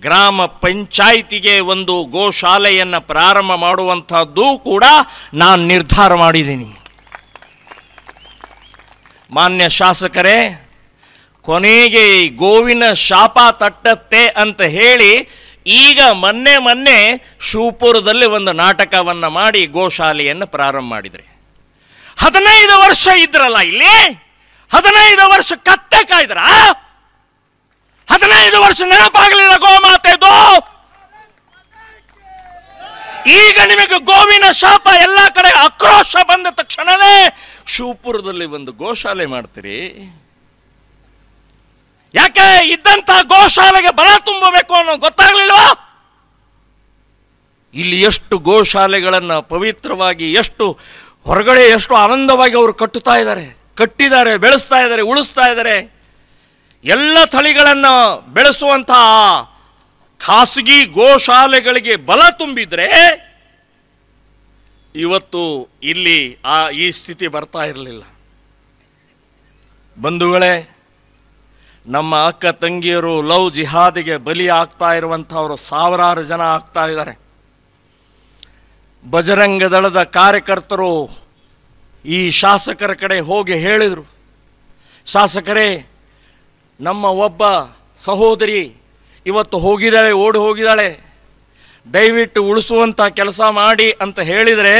ಗ್ರಾಮ ಪಂಚಾಯಿತಿಗೆ ಒಂದು ಗೋಶಾಲೆಯನ್ನು ಪ್ರಾರಂಭ ಮಾಡುವಂಥದ್ದು ಕೂಡ ನಾನು ನಿರ್ಧಾರ ಮಾಡಿದ್ದೀನಿ. ಮಾನ್ಯ ಶಾಸಕರೇ, ಕೊನೆಗೆ ಗೋವಿನ ಶಾಪ ತಟ್ಟತ್ತೆ ಅಂತ ಹೇಳಿ ಈಗ ಮೊನ್ನೆ ಮೊನ್ನೆ ಶಿವಪುರದಲ್ಲಿ ಒಂದು ನಾಟಕವನ್ನು ಮಾಡಿ ಗೋಶಾಲೆಯನ್ನು ಪ್ರಾರಂಭ ಮಾಡಿದರೆ. ಹದಿನೈದು ವರ್ಷ ಇದ್ರಲ್ಲ ಇಲ್ಲಿ? ಹದಿನೈದು ವರ್ಷ ಕತ್ತೆ ಕಾಯ್ದ್ರ? ಹದಿನೈದು ವರ್ಷ ನೆನಪಾಗಲಿಲ್ಲ ಗೋಮಾತೆದು? ಈಗ ನಿಮಗೆ ಗೋವಿನ ಶಾಪ ಎಲ್ಲ ಕಡೆ ಆಕ್ರೋಶ ಬಂದ ತಕ್ಷಣವೇ ಶಿವಪುರದಲ್ಲಿ ಒಂದು ಗೋಶಾಲೆ ಮಾಡ್ತೀರಿ. ಯಾಕೆ ಇದ್ದಂತ ಗೋಶಾಲೆಗೆ ಬಲ ತುಂಬಬೇಕು ಅನ್ನೋ ಗೊತ್ತಾಗ್ಲಿಲ್ವಾ ಇಲ್ಲಿ ಎಷ್ಟು ಗೋಶಾಲೆಗಳನ್ನು ಪವಿತ್ರವಾಗಿ, ಎಷ್ಟು ಹೊರಗಡೆ ಎಷ್ಟು ಆನಂದವಾಗಿ ಅವರು ಕಟ್ಟುತ್ತಾ ಇದ್ದಾರೆ. ಕಟ್ಟಿದ್ದಾರೆ, ಬೆಳೆಸ್ತಾ ಇದ್ದಾರೆ, ಉಳಿಸ್ತಾ ಇದ್ದಾರೆ. ಎಲ್ಲ ತಳಿಗಳನ್ನು ಬೆಳೆಸುವಂತಹ ಖಾಸಗಿ ಗೋಶಾಲೆಗಳಿಗೆ ಬಲ ತುಂಬಿದರೆ ಇವತ್ತು ಇಲ್ಲಿ ಆ, ಈ ಸ್ಥಿತಿ ಬರ್ತಾ ಇರಲಿಲ್ಲ. ಬಂಧುಗಳೇ, ನಮ್ಮ ಅಕ್ಕ ತಂಗಿಯರು ಲವ್ ಜಿಹಾದಿಗೆ ಬಲಿ ಆಗ್ತಾ ಇರುವಂಥವರು ಸಾವಿರಾರು ಜನ ಆಗ್ತಾ ಇದ್ದಾರೆ. ಬಜರಂಗ ದಳದ ಕಾರ್ಯಕರ್ತರು ಈ ಶಾಸಕರ ಕಡೆ ಹೋಗಿ ಹೇಳಿದರು. ಶಾಸಕರೇ, ನಮ್ಮ ಒಬ್ಬ ಸಹೋದರಿ ಇವತ್ತು ಹೋಗಿದ್ದಾಳೆ, ಓಡಿ ಹೋಗಿದ್ದಾಳೆ. ದಯವಿಟ್ಟು ಉಳಿಸುವಂಥ ಕೆಲಸ ಮಾಡಿ ಅಂತ ಹೇಳಿದರೆ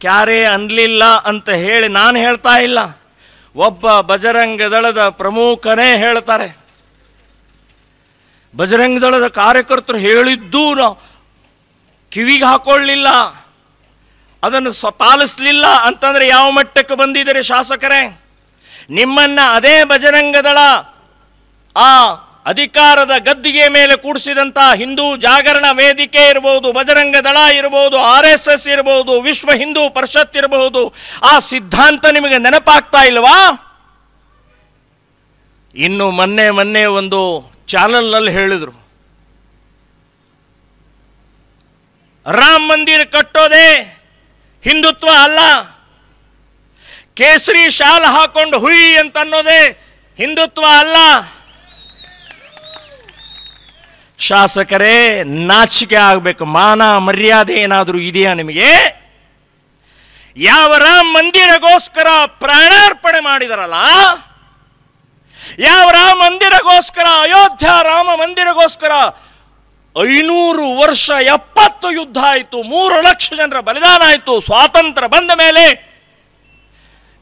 ಕ್ಯಾರೇ ಅನ್ನಲಿಲ್ಲ ಅಂತ ಹೇಳಿ ನಾನು ಹೇಳ್ತಾ ಇಲ್ಲ. ಒಬ್ಬ ಬಜರಂಗ ದಳದ ಪ್ರಮುಖನೇ ಹೇಳ್ತಾರೆ. ಬಜರಂಗ ದಳದ ಕಾರ್ಯಕರ್ತರು ಹೇಳಿದ್ದು ನಾವು ಕಿವಿಗೆ ಹಾಕೊಳ್ಳಲಿಲ್ಲ ಅದನ್ನು ಸ್ವ ಪಾಲಿಸಲಿಲ್ಲ ಅಂತಂದ್ರೆ ಯಾವ ಮಟ್ಟಕ್ಕೆ ಬಂದಿದ್ದೀರಿ ಶಾಸಕರೇ? ನಿಮ್ಮನ್ನ ಅದೇ ಭಜರಂಗದಳ ಆ ಅಧಿಕಾರದ ಗದ್ದಿಗೆ ಮೇಲೆ ಕೂಡಿಸಿದಂಥ ಹಿಂದೂ ಜಾಗರಣ ವೇದಿಕೆ ಇರಬಹುದು ಬಜರಂಗ ದಳ ಇರಬಹುದು ಆರ್ ಎಸ್ ಎಸ್ ಇರಬಹುದು ವಿಶ್ವ ಹಿಂದೂ ಪರಿಷತ್ ಇರಬಹುದು ಆ ಸಿದ್ಧಾಂತ ನಿಮಗೆ ನೆನಪಾಗ್ತಾ ಇಲ್ವಾ? ಇನ್ನು ಮೊನ್ನೆ ಮೊನ್ನೆ ಒಂದು ಚಾನಲ್ನಲ್ಲಿ ಹೇಳಿದ್ರು. ರಾಮ್ ಮಂದಿರ ಕಟ್ಟೋದೇ ಹಿಂದುತ್ವ ಅಲ್ಲ. ಕೇಸರಿ ಶಾಲ್ ಹಾಕೊಂಡು ಹುಯಿ ಅಂತ ಅನ್ನೋದೇ ಹಿಂದುತ್ವ ಅಲ್ಲ. ಶಾಸಕರೇ, ನಾಚಿಕೆ ಆಗಬೇಕು. ಮಾನ ಮರ್ಯಾದೆ ಏನಾದರೂ ಇದೆಯಾ ನಿಮಗೆ? ಯಾವ ರಾಮ ಮಂದಿರಗೋಸ್ಕರ ಪ್ರಾಣಾರ್ಪಣೆ ಮಾಡಿದರಲ್ಲ? ಯಾವ ರಾಮ ಮಂದಿರಗೋಸ್ಕರ ಅಯೋಧ್ಯ ರಾಮ ಮಂದಿರಗೋಸ್ಕರ ಐನೂರು ವರ್ಷ ಎಪ್ಪತ್ತು ಯುದ್ಧ ಆಯಿತು, ಮೂರು ಲಕ್ಷ ಜನರ ಬಲಿದಾನ ಆಯಿತು, ಸ್ವಾತಂತ್ರ್ಯ ಬಂದ ಮೇಲೆ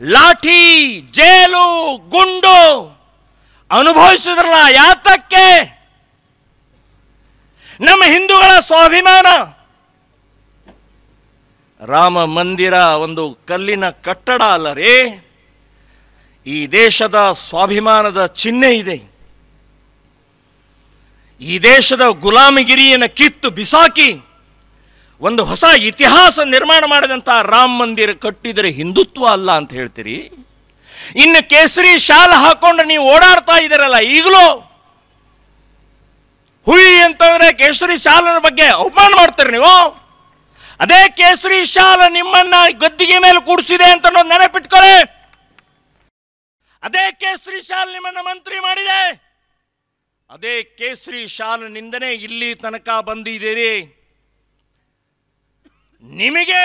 ಲಾಠಿ, ಜೇಲು, ಗುಂಡು ಅನುಭವಿಸಿದ್ರಲ್ಲ ಯಾತಕ್ಕೆ? ನಮ್ಮ ಹಿಂದೂಗಳ ಸ್ವಾಭಿಮಾನ. ರಾಮ ಮಂದಿರ ಒಂದು ಕಲ್ಲಿನ ಕಟ್ಟಡ ಅಲ್ಲರೇ, ಈ ದೇಶದ ಸ್ವಾಭಿಮಾನದ ಚಿಹ್ನೆ ಇದೆ. ಈ ದೇಶದ ಗುಲಾಮಗಿರಿಯನ್ನು ಕಿತ್ತು ಬಿಸಾಕಿ ಒಂದು ಹೊಸ ಇತಿಹಾಸ ನಿರ್ಮಾಣ ಮಾಡಿದಂಥ ರಾಮ ಮಂದಿರ ಕಟ್ಟಿದರೆ ಹಿಂದುತ್ವ ಅಲ್ಲ ಅಂತ ಹೇಳ್ತೀರಿ? ಇನ್ನು ಕೇಸರಿ ಶಾಲ ಹಾಕೊಂಡು ನೀವು ಓಡಾಡ್ತಾ ಇದ್ದೀರಲ್ಲ ಈಗಲೂ? ಹುಯಿ ಅಂತಂದ್ರೆ ಕೇಸರಿ ಶಾಲನ ಬಗ್ಗೆ ಅವಮಾನ ಮಾಡ್ತೀರಿ ನೀವು? ಅದೇ ಕೇಸರಿ ಶಾಲ ನಿಮ್ಮನ್ನ ಗದ್ದಿಗೆ ಮೇಲೆ ಕೂಡಿಸಿದೆ ಅಂತ ನೆನಪಿಟ್ಕೊಳ್ಳಿ. ಅದೇ ಕೇಸರಿ ಶಾಲ ನಿಮ್ಮನ್ನ ಮಂತ್ರಿ ಮಾಡಿದೆ. ಅದೇ ಕೇಸರಿ ಶಾಲಿನಿಂದನೇ ಇಲ್ಲಿ ತನಕ ಬಂದಿದ್ದೀರಿ. ನಿಮಗೆ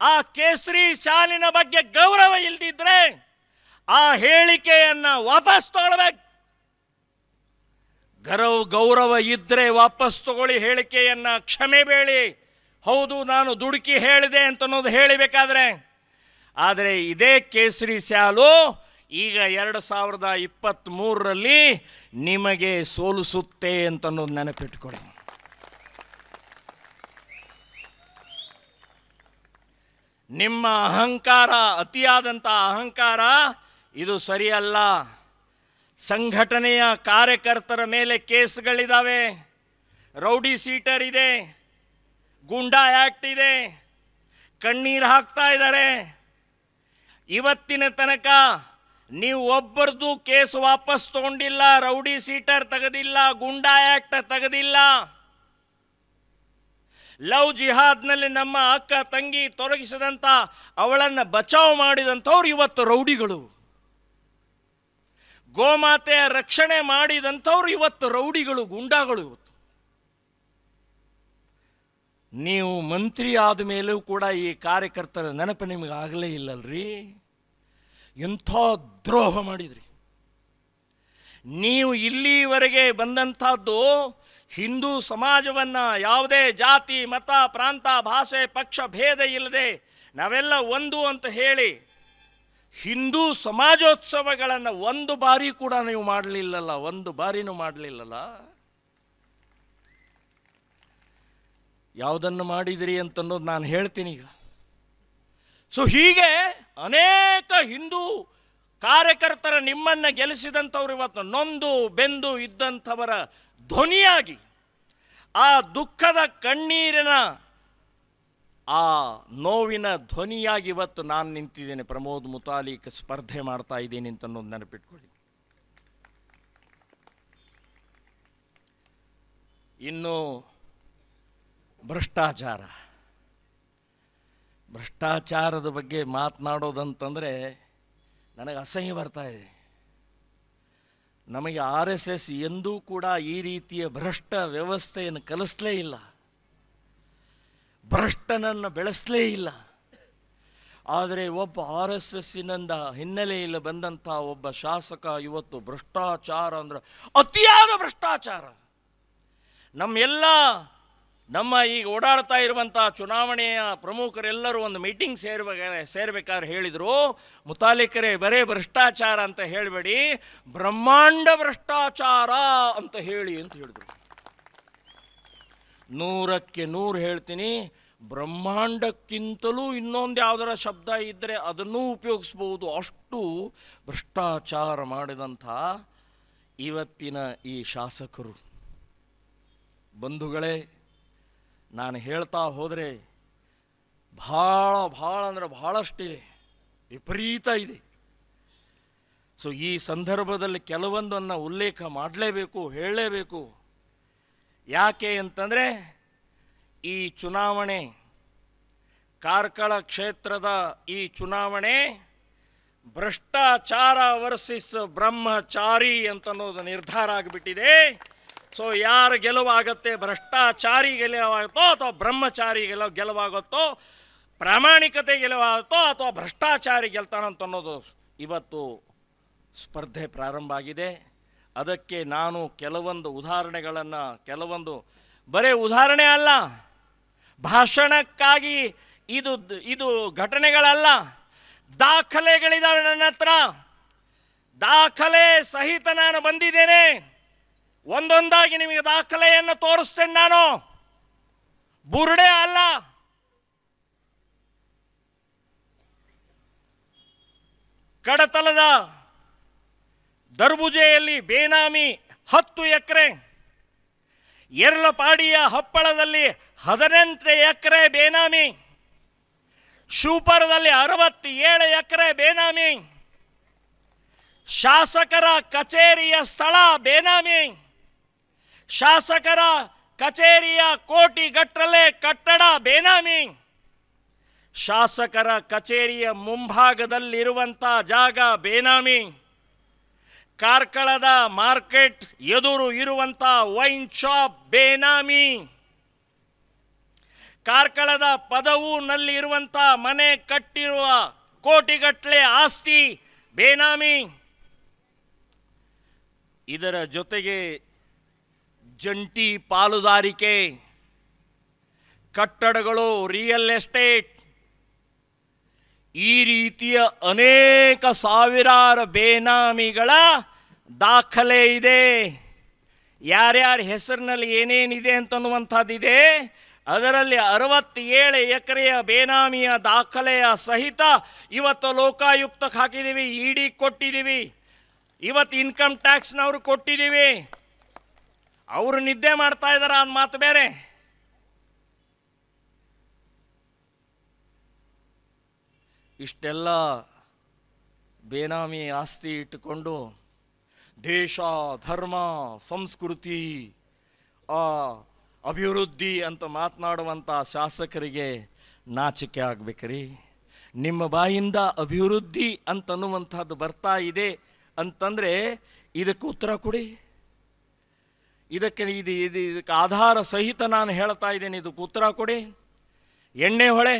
ಆ ಕೇಸರಿ ಶಾಲಿನ ಬಗ್ಗೆ ಗೌರವ ಇಲ್ದಿದ್ರೆ ಆ ಹೇಳಿಕೆಯನ್ನ ವಾಪಸ್ ತಗೊಳ್ಬೇಕು. ಗೌರವ ಗೌರವ ಇದ್ರೆ ವಾಪಸ್ ತಗೊಳ್ಳಿ ಹೇಳಿಕೆಯನ್ನ. ಕ್ಷಮೆ ಬೇಳಿ ಹೌದು, ನಾನು ದುಡುಕಿ ಹೇಳಿದೆ ಅಂತ ಅನ್ನೋದು ಹೇಳಬೇಕಾದ್ರೆ. ಆದರೆ ಇದೇ ಕೇಸರಿ ಸ್ಯಾಲು ಈಗ ಎರಡು ಸಾವಿರದ ಇಪ್ಪತ್ತ್ಮೂರರಲ್ಲಿ ನಿಮಗೆ ಸೋಲಿಸುತ್ತೆ ಅಂತ ಅನ್ನೋದು ನೆನಪಿಟ್ಕೊಳ್ಳಿ. ನಿಮ್ಮ ಅಹಂಕಾರ, ಅತಿಯಾದಂಥ ಅಹಂಕಾರ, ಇದು ಸರಿಯಲ್ಲ. ಸಂಘಟನೆಯ ಕಾರ್ಯಕರ್ತರ ಮೇಲೆ ಕೇಸ್ಗಳಿದ್ದಾವೆ ರೌಡಿ ಸೀಟರ್ ಇದೆ. ಗುಂಡಾ ಆ್ಯಕ್ಟ್ ಇದೆ. ಕಣ್ಣೀರು ಹಾಕ್ತಾ ಇದ್ದಾರೆ. ಇವತ್ತಿನ ತನಕ ನೀವು ಒಬ್ಬರದು ಕೇಸ್ ವಾಪಸ್ ತಗೊಂಡಿಲ್ಲ, ರೌಡಿ ಸೀಟರ್ ತೆಗೆದಿಲ್ಲ ಗುಂಡಾ ಆ್ಯಕ್ಟ್ ತೆಗೆದಿಲ್ಲ. ಲವ್ ಜಿಹಾದ್ನಲ್ಲಿ ನಮ್ಮ ಅಕ್ಕ ತಂಗಿ ತೊಲಗಿಸಿದಂಥ ಅವಳನ್ನು ಬಚಾವ್ ಮಾಡಿದಂಥವ್ರು ಇವತ್ತು ರೌಡಿಗಳು. ಗೋಮಾತೆಯ ರಕ್ಷಣೆ ಮಾಡಿದಂಥವ್ರು ಇವತ್ತು ರೌಡಿಗಳು, ಗುಂಡಾಗಳು ಇವತ್ತು. ನೀವು ಮಂತ್ರಿ ಆದ ಮೇಲೂ ಕೂಡ ಈ ಕಾರ್ಯಕರ್ತರ ನೆನಪು ನಿಮಗೆ ಆಗಲೇ ಇಲ್ಲಲ್ರಿ? ಎಂಥ ದ್ರೋಹ ಮಾಡಿದ್ರಿ? ನೀವು ಇಲ್ಲಿವರೆಗೆ ಬಂದಂಥದ್ದು ಹಿಂದೂ ಸಮಾಜವನ್ನು ಯಾವುದೇ ಜಾತಿ, ಮತ, ಪ್ರಾಂತ, ಭಾಷೆ, ಪಕ್ಷ, ಭೇದ ಇಲ್ಲದೆ ನಾವೆಲ್ಲ ಒಂದು ಅಂತ ಹೇಳಿ ಹಿಂದೂ ಸಮಾಜೋತ್ಸವಗಳನ್ನು ಒಂದು ಬಾರಿ ಕೂಡ ನೀವು ಮಾಡಲಿಲ್ಲಲ್ಲ, ಒಂದು ಬಾರಿನೂ ಮಾಡಲಿಲ್ಲಲ್ಲ? ಯಾವುದನ್ನು ಮಾಡಿದಿರಿ ಅಂತನ್ನೋದು ನಾನು ಹೇಳ್ತೀನಿ ಈಗ. ಸೊ ಹೀಗೆ ಅನೇಕ ಹಿಂದೂ ಕಾರ್ಯಕರ್ತರ ನಿಮ್ಮನ್ನು ಗೆಲ್ಲಿಸಿದಂಥವ್ರು ಇವತ್ತು ನೊಂದು ಬೆಂದು ಇದ್ದಂಥವರ ಧ್ವನಿಯಾಗಿ ಆ ದುಃಖದ ಕಣ್ಣೀರಿನ ಆ ನೋವಿನ ಧ್ವನಿಯಾಗಿ ಇವತ್ತು ನಾನು ನಿಂತಿದ್ದೇನೆ. ಪ್ರಮೋದ್ ಮುತಾಲಿಕ್ ಸ್ಪರ್ಧೆ ಮಾಡ್ತಾ ಇದ್ದೀನಿ ಅಂತ ಅನ್ನೋದು ನೆನಪಿಟ್ಕೊಳ್ಳಿ. ಇನ್ನು ಭ್ರಷ್ಟಾಚಾರ. ಭ್ರಷ್ಟಾಚಾರದ ಬಗ್ಗೆ ಮಾತನಾಡೋದಂತಂದರೆ ನನಗೆ ಅಸಹ್ಯ ಬರ್ತಾ ಇದೆ. ನಮಗೆ ಆರ್ ಎಸ್ ಎಸ್ ಎಂದೂ ಕೂಡ ಈ ರೀತಿಯ ಭ್ರಷ್ಟ ವ್ಯವಸ್ಥೆಯನ್ನು ಕಲಿಸಲೇ ಇಲ್ಲ. ಭ್ರಷ್ಟನನ್ನು ಬೆಳೆಸಲೇ ಇಲ್ಲ. ಆದರೆ ಒಬ್ಬ ಆರ್ ಎಸ್ ಎಸ್ಸಿನಿಂದ ಹಿನ್ನೆಲೆಯಲ್ಲಿ ಬಂದಂಥ ಒಬ್ಬ ಶಾಸಕ ಇವತ್ತು ಭ್ರಷ್ಟಾಚಾರ ಅಂದ್ರೆ ಅತಿಯಾದ ಭ್ರಷ್ಟಾಚಾರ. ನಮ್ಮೆಲ್ಲ ನಮ್ಮ ಈಗ ಓಡಾಡ್ತಾ ಇರುವಂಥ ಚುನಾವಣೆಯ ಪ್ರಮುಖರೆಲ್ಲರೂ ಒಂದು ಮೀಟಿಂಗ್ ಸೇರ್ಬೇಕಾದ್ರೆ ಸೇರ್ಬೇಕಾದ್ರೆ ಹೇಳಿದರು. ಮುತಾಲಿಕರೇ, ಬರೇ ಭ್ರಷ್ಟಾಚಾರ ಅಂತ ಹೇಳಬೇಡಿ. ಬ್ರಹ್ಮಾಂಡ ಭ್ರಷ್ಟಾಚಾರ ಅಂತ ಹೇಳಿ ಅಂತ ಹೇಳಿದರು. ನೂರಕ್ಕೆ ನೂರು ಹೇಳ್ತೀನಿ. ಬ್ರಹ್ಮಾಂಡಕ್ಕಿಂತಲೂ ಇನ್ನೊಂದು ಯಾವುದರ ಶಬ್ದ ಇದ್ದರೆ ಅದನ್ನೂ ಉಪಯೋಗಿಸ್ಬೋದು. ಅಷ್ಟು ಭ್ರಷ್ಟಾಚಾರ ಮಾಡಿದಂಥ ಇವತ್ತಿನ ಈ ಶಾಸಕರು. ಬಂಧುಗಳೇ ನಾನು ಹೇಳ್ತಾ ಹೋದರೆ ಭಾಳ ಭಾಳ ಅಂದರೆ ಭಾಳಷ್ಟಿದೆ ವಿಪರೀತ ಇದೆ. ಸೊ ಈ ಸಂದರ್ಭದಲ್ಲಿ ಕೆಲವೊಂದನ್ನು ಉಲ್ಲೇಖ ಮಾಡಲೇಬೇಕು, ಹೇಳಲೇಬೇಕು. ಯಾಕೆ ಅಂತಂದರೆ, ಈ ಚುನಾವಣೆ, ಕಾರ್ಕಳ ಕ್ಷೇತ್ರದ ಈ ಚುನಾವಣೆ ಭ್ರಷ್ಟಾಚಾರ ವರ್ಸಿಸ್ ಬ್ರಹ್ಮಚಾರಿ ಅಂತನ್ನೋದು ನಿರ್ಧಾರ ಆಗಿಬಿಟ್ಟಿದೆ. ಸೊ ಯಾರ ಗೆಲುವಾಗತ್ತೆ ಭ್ರಷ್ಟಾಚಾರಿ ಗೆಲುವಾಗುತ್ತೋ ಅಥವಾ ಬ್ರಹ್ಮಚಾರಿ ಗೆಲುವು ಗೆಲುವಾಗುತ್ತೋ, ಪ್ರಾಮಾಣಿಕತೆ ಗೆಲುವಾಗುತ್ತೋ ಅಥವಾ ಭ್ರಷ್ಟಾಚಾರಿ ಗೆಲ್ತಾನಂತ ಅನ್ನೋದು ಇವತ್ತು ಸ್ಪರ್ಧೆ ಪ್ರಾರಂಭ ಆಗಿದೆ. ಅದಕ್ಕೆ ನಾನು ಕೆಲವೊಂದು ಉದಾಹರಣೆಗಳನ್ನು, ಕೆಲವೊಂದು ಬರೀ ಉದಾಹರಣೆ ಅಲ್ಲ, ಭಾಷಣಕ್ಕಾಗಿ ಇದು ಇದು ಘಟನೆಗಳಲ್ಲ ದಾಖಲೆಗಳಿದ್ದಾವೆ ನನ್ನ ಹತ್ರ ದಾಖಲೆ ಸಹಿತ ನಾನು ಬಂದಿದ್ದೇನೆ. ಒಂದೊಂದಾಗಿ ನಿಮಗೆ ದಾಖಲೆಯನ್ನು ತೋರಿಸ್ತೇನೆ ನಾನು. ಬುರುಡೆ ಅಲ್ಲ. ಕಡತಲದ ದರ್ಬುಜೆಯಲ್ಲಿ ಬೇನಾಮಿ ಹತ್ತು ಎಕರೆ, ಎರಲಪಾಡಿಯ ಹಪ್ಪಳದಲ್ಲಿ ಹದಿನೆಂಟು ಎಕರೆ ಬೇನಾಮಿ ಶಿವಪುರದಲ್ಲಿ ಅರವತ್ತೇಳು ಎಕರೆ ಬೇನಾಮಿ, ಶಾಸಕರ ಕಚೇರಿಯ ಸ್ಥಳ ಬೇನಾಮಿ. ಶಾಸಕರ ಕಚೇರಿಯ ಕೋಟಿಗಟ್ಟಲೆ ಕಟ್ಟಡ ಬೇನಾಮಿ. ಶಾಸಕರ ಕಚೇರಿಯ ಮುಂಭಾಗದಲ್ಲಿರುವಂಥ ಜಾಗ ಬೇನಾಮಿ. ಕಾರ್ಕಳದ ಮಾರ್ಕೆಟ್ ಎದುರು ಇರುವಂಥ ವೈನ್ ಶಾಪ್ ಬೇನಾಮಿ. ಕಾರ್ಕಳದ ಪದವೂನಲ್ಲಿ ಇರುವಂಥ ಮನೆ ಕಟ್ಟಿರುವ ಕೋಟಿಗಟ್ಟಲೆ ಆಸ್ತಿ ಬೇನಾಮಿ. ಇದರ ಜೊತೆಗೆ ಜಂಟಿ ಪಾಲುದಾರಿಕೆ. ಕಟ್ಟಡಗಳು ರಿಯಲ್ ಎಸ್ಟೇಟ್ ಈ ರೀತಿಯ ಅನೇಕ ಸಾವಿರಾರು ಬೇನಾಮಿಗಳ ದಾಖಲೆ ಇದೆ. ಯಾರ್ಯಾರ ಹೆಸರಿನಲ್ಲಿ ಏನೇನಿದೆ ಅಂತನ್ನುವಂಥದ್ದಿದೆ, ಅದರಲ್ಲಿ ಅರವತ್ತೇಳು ಎಕರೆಯ ಬೇನಾಮಿಯ ದಾಖಲೆಯ ಸಹಿತ ಇವತ್ತು ಲೋಕಾಯುಕ್ತಕ್ಕೆ ಹಾಕಿದ್ದೀವಿ ಇ ಡಿ ಕೊಟ್ಟಿದ್ದೀವಿ ಇವತ್ತು ಇನ್ಕಮ್ ಟ್ಯಾಕ್ಸ್ನವ್ರಿಗೆ ಕೊಟ್ಟಿದ್ದೀವಿ ಅವರು ನಿದ್ದೆ ಮಾಡ್ತಾ ಇದಾರ ಅಂದ ಮಾತು ಬೇರೆ. ಇಷ್ಟೆಲ್ಲ ಬೇನಾಮಿ ಆಸ್ತಿ ಇಟ್ಟುಕೊಂಡು ದೇಶ, ಧರ್ಮ, ಸಂಸ್ಕೃತಿ, ಆ ಅಭಿವೃದ್ಧಿ ಅಂತ ಮಾತನಾಡುವಂಥ ಶಾಸಕರಿಗೆ ನಾಚಿಕೆ ಆಗ್ಬೇಕ್ರಿ. ನಿಮ್ಮ ಬಾಯಿಂದ ಅಭಿವೃದ್ಧಿ ಅಂತನ್ನುವಂಥದ್ದು ಬರ್ತಾ ಇದೆ ಅಂತಂದರೆ ಇದಕ್ಕೆ ಉತ್ತರ ಕೊಡಿ. ಇದಕ್ಕೆ ಇದು ಇದು ಇದಕ್ಕೆ ಆಧಾರ ಸಹಿತ ನಾನು ಹೇಳ್ತಾ ಇದ್ದೇನೆ. ಇದು ಉತ್ತರ ಕೊಡಿ. ಎಣ್ಣೆ ಹೊಳೆ.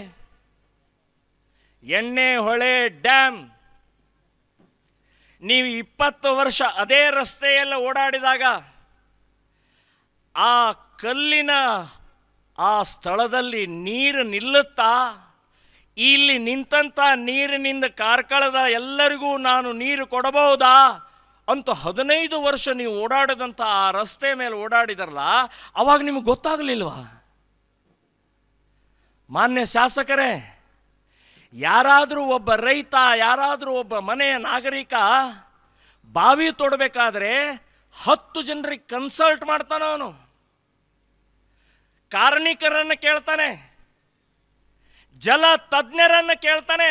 ಎಣ್ಣೆ ಹೊಳೆ ಡ್ಯಾಮ್ ನೀವು ಇಪ್ಪತ್ತು ವರ್ಷ ಅದೇ ರಸ್ತೆಯಲ್ಲಿ ಓಡಾಡಿದಾಗ ಆ ಕಲ್ಲಿನ ಆ ಸ್ಥಳದಲ್ಲಿ ನೀರು ನಿಲ್ಲುತ್ತಾ, ಇಲ್ಲಿ ನಿಂತಂಥ ನೀರಿನಿಂದ ಕಾರ್ಕಳದ ಎಲ್ಲರಿಗೂ ನಾನು ನೀರು ಕೊಡಬಹುದಾ? ಅಂತ ಹದಿನೈದು ವರ್ಷ ನೀವು ಓಡಾಡದಂಥ ಆ ರಸ್ತೆ ಮೇಲೆ ಓಡಾಡಿದಾರಲ್ಲ ಅವಾಗ ನಿಮಗೆ ಗೊತ್ತಾಗಲಿಲ್ವಾ? ಮಾನ್ಯ ಶಾಸಕರೇ, ಯಾರಾದರೂ ಒಬ್ಬ ರೈತ, ಯಾರಾದರೂ ಒಬ್ಬ ಮನೆಯ ನಾಗರಿಕ ಬಾವಿ ತೊಡಬೇಕಾದ್ರೆ ಹತ್ತು ಜನರಿಗೆ ಕನ್ಸಲ್ಟ್ ಮಾಡ್ತಾನ ಅವನು. ಕಾರ್ಮಿಕರನ್ನು ಕೇಳ್ತಾನೆ. ಜಲ ತಜ್ಞರನ್ನು ಕೇಳ್ತಾನೆ.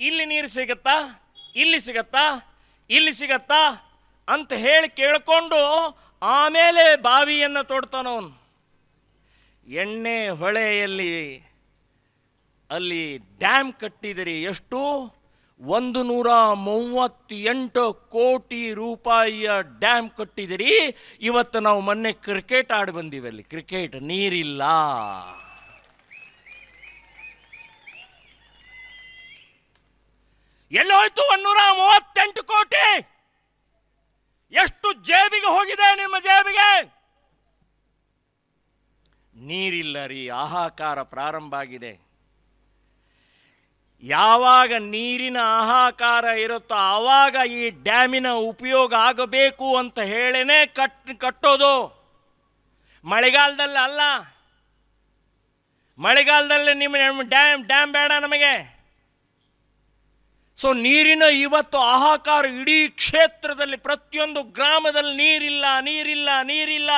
ಇಲ್ಲಿ ನೀರು ಸಿಗುತ್ತಾ? ಇಲ್ಲಿ ಸಿಗತ್ತಾ? ಇಲ್ಲಿ ಸಿಗತ್ತಾ? ಅಂತ ಹೇಳಿ ಕೇಳಿಕೊಂಡು ಆಮೇಲೆ ಬಾವಿಯನ್ನು ತೊಡ್ತಾನವನು ಎಣ್ಣೆ ಹೊಳೆಯಲ್ಲಿ ಅಲ್ಲಿ ಡ್ಯಾಮ್ ಕಟ್ಟಿದಿರಿ ಎಷ್ಟು? ಒಂದು ನೂರ ಮೂವತ್ತೆಂಟು ಕೋಟಿ ರೂಪಾಯಿಯ ಡ್ಯಾಮ್ ಕಟ್ಟಿದಿರಿ. ಇವತ್ತು ನಾವು ಮೊನ್ನೆ ಕ್ರಿಕೆಟ್ ಆಡಿ ಬಂದೀವಿ ಅಲ್ಲಿ. ಕ್ರಿಕೆಟ್ ನೀರಿಲ್ಲ. ಎಲ್ಲೋಯ್ತು ಒಂದೂರ ಮೂವತ್ತೆಂಟು ಕೋಟಿ. ಎಷ್ಟು ಜೇಬಿಗೆ ಹೋಗಿದೆ ನಿಮ್ಮ ಜೇಬಿಗೆ? ನೀರಿಲ್ಲ ರೀ ಆಹಾಕಾರ ಪ್ರಾರಂಭ ಆಗಿದೆ. ಯಾವಾಗ ನೀರಿನ ಆಹಾಕಾರ ಇರುತ್ತೋ ಆವಾಗ ಈ ಡ್ಯಾಮಿನ ಉಪಯೋಗ ಆಗಬೇಕು ಅಂತ ಹೇಳೇನೆ ಕಟ್, ಕಟ್ಟೋದು. ಮಳೆಗಾಲದಲ್ಲಿ ಅಲ್ಲ. ಮಳೆಗಾಲದಲ್ಲಿ ನಿಮ್ಮ ಡ್ಯಾಮ್ ಡ್ಯಾಮ್ ಬೇಡ ನಮಗೆ. ಸೊ ನೀರಿನ ಇವತ್ತು ಹಾಹಾಕಾರ ಇಡೀ ಕ್ಷೇತ್ರದಲ್ಲಿ, ಪ್ರತಿಯೊಂದು ಗ್ರಾಮದಲ್ಲಿ ನೀರಿಲ್ಲ ನೀರಿಲ್ಲ ನೀರಿಲ್ಲ.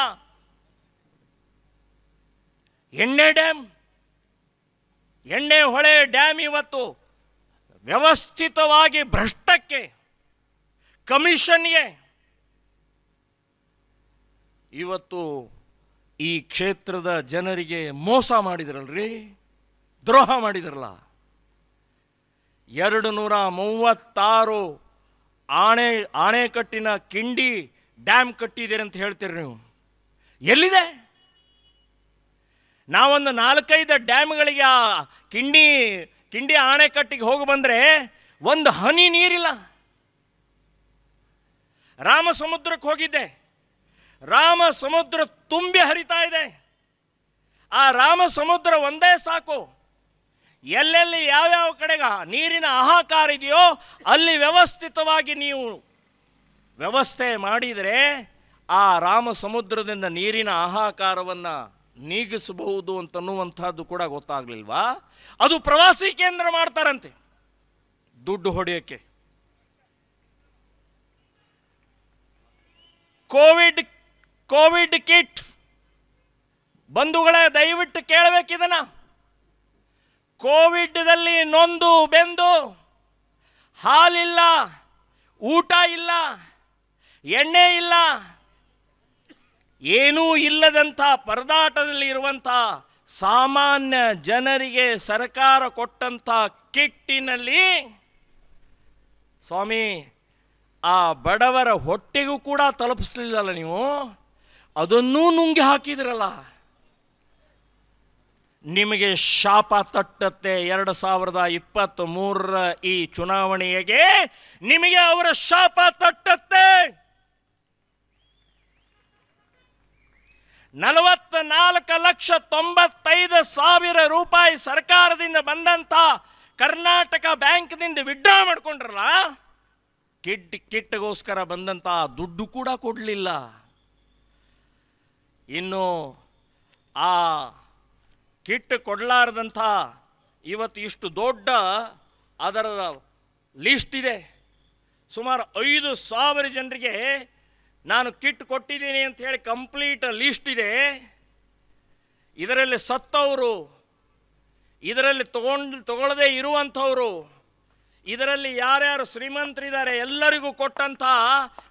ಎಣ್ಣೆ ಡ್ಯಾಮ್ ಎಣ್ಣೆ ಹೊಳೆ ಡ್ಯಾಮ್ ಇವತ್ತು ವ್ಯವಸ್ಥಿತವಾಗಿ ಭ್ರಷ್ಟಕ್ಕೆ, ಕಮಿಷನ್ಗೆ ಇವತ್ತು ಈ ಕ್ಷೇತ್ರದ ಜನರಿಗೆ ಮೋಸ ಮಾಡಿದ್ರಲ್ರಿ? ದ್ರೋಹ ಮಾಡಿದ್ರಲ್ಲ? ಎರಡು ನೂರ ಮೂವತ್ತಾರು ಆಣೆ ಆಣೆಕಟ್ಟಿನ ಕಿಂಡಿ ಡ್ಯಾಮ್ ಕಟ್ಟಿದ್ದೀರಿ ಅಂತ ಹೇಳ್ತೀರಿ ನೀವು. ಎಲ್ಲಿದೆ? ನಾವೊಂದು ನಾಲ್ಕೈದು ಡ್ಯಾಮ್ಗಳಿಗೆ ಆ ಕಿಂಡಿ ಕಿಂಡಿ ಆಣೆಕಟ್ಟಿಗೆ ಹೋಗಿ ಬಂದರೆ ಒಂದು ಹನಿ ನೀರಿಲ್ಲ. ರಾಮ ಸಮುದ್ರಕ್ಕೆ ಹೋಗಿದ್ದೆ. ರಾಮ ಸಮುದ್ರ ತುಂಬಿ ಹರಿತಾ ಇದೆ. ಆ ರಾಮ ಸಮುದ್ರ ಒಂದೇ ಸಾಕು. ಎಲ್ಲೆಲ್ಲಿ ಯಾವ್ಯಾವ ಕಡೆಗ ನೀರಿನ ಹಾಹಾಕಾರ ಇದೆಯೋ ಅಲ್ಲಿ ವ್ಯವಸ್ಥಿತವಾಗಿ ನೀವು ವ್ಯವಸ್ಥೆ ಮಾಡಿದರೆ ಆ ರಾಮ ಸಮುದ್ರದಿಂದ ನೀರಿನ ಆಹಾಕಾರವನ್ನು ನೀಗಿಸಬಹುದು ಅಂತನ್ನುವಂಥದ್ದು ಕೂಡ ಗೊತ್ತಾಗಲಿಲ್ವಾ? ಅದು ಪ್ರವಾಸಿ ಕೇಂದ್ರ ಮಾಡ್ತಾರಂತೆ ದುಡ್ಡು ಹೊಡೆಯೋಕ್ಕೆ. ಕೋವಿಡ್ ಕೋವಿಡ್ ಕಿಟ್ ಬಂಧುಗಳೇ ದಯವಿಟ್ಟು ಕೇಳಬೇಕಿದನ ಕೋವಿಡ್ದಲ್ಲಿ ನೊಂದು, ಬೆಂದು ಹಾಲಿಲ್ಲ, ಊಟ ಇಲ್ಲ, ಎಣ್ಣೆ ಇಲ್ಲ, ಏನೂ ಇಲ್ಲದಂಥ ಪರದಾಟದಲ್ಲಿ ಇರುವಂಥ ಸಾಮಾನ್ಯ ಜನರಿಗೆ ಸರ್ಕಾರ ಕೊಟ್ಟಂಥ ಕಿಟ್ಟಿನಲ್ಲಿ ಸ್ವಾಮಿ, ಆ ಬಡವರ ಹೊಟ್ಟೆಗೂ ಕೂಡ ತಲುಪಿಸ್ಲಿಲ್ಲಲ್ಲ ನೀವು? ಅದನ್ನೂ ನುಂಗಿ ಹಾಕಿದ್ರಲ್ಲ. ನಿಮಗೆ ಶಾಪ ತಟ್ಟತ್ತೆ ಎರಡು ಸಾವಿರದ ಇಪ್ಪತ್ತ್ ಮೂರರ ಈ ಚುನಾವಣೆಗೆ ನಿಮಗೆ ಅವರ ಶಾಪ ತಟ್ಟತ್ತೆ. ನಲವತ್ತ ನಾಲ್ಕು ಲಕ್ಷ ತೊಂಬತ್ತೈದು ಸಾವಿರ ರೂಪಾಯಿ ಸರ್ಕಾರದಿಂದ ಬಂದಂತ ಕರ್ನಾಟಕ ಬ್ಯಾಂಕ್ನಿಂದ ವಿಡ್ರಾ ಮಾಡ್ಕೊಂಡ್ರಲ್ಲ, ಕಿಡ್ ಕಿಟ್ಟಗೋಸ್ಕರ ಬಂದಂತ ದುಡ್ಡು ಕೂಡ ಕೊಡಲಿಲ್ಲ. ಇನ್ನು ಆ ಕಿಟ್ ಕೊಡಲಾರದಂಥ ಇವತ್ತು ಇಷ್ಟು ದೊಡ್ಡ ಅದರ ಲಿಸ್ಟ್ ಇದೆ. ಸುಮಾರು ಐದು ಸಾವಿರ ಜನರಿಗೆ ನಾನು ಕಿಟ್ ಕೊಟ್ಟಿದ್ದೀನಿ ಅಂತ ಹೇಳಿ ಕಂಪ್ಲೀಟ್ ಲಿಸ್ಟ್ ಇದೆ. ಇದರಲ್ಲಿ ಸತ್ತವರು, ಇದರಲ್ಲಿ ತಗೊಂಡು, ತಗೊಳ್ಳದೆ ಇರುವಂಥವರು, ಇದರಲ್ಲಿ ಯಾರ್ಯಾರು ಶ್ರೀಮಂತರಿದ್ದಾರೆ ಎಲ್ಲರಿಗೂ ಕೊಟ್ಟಂತ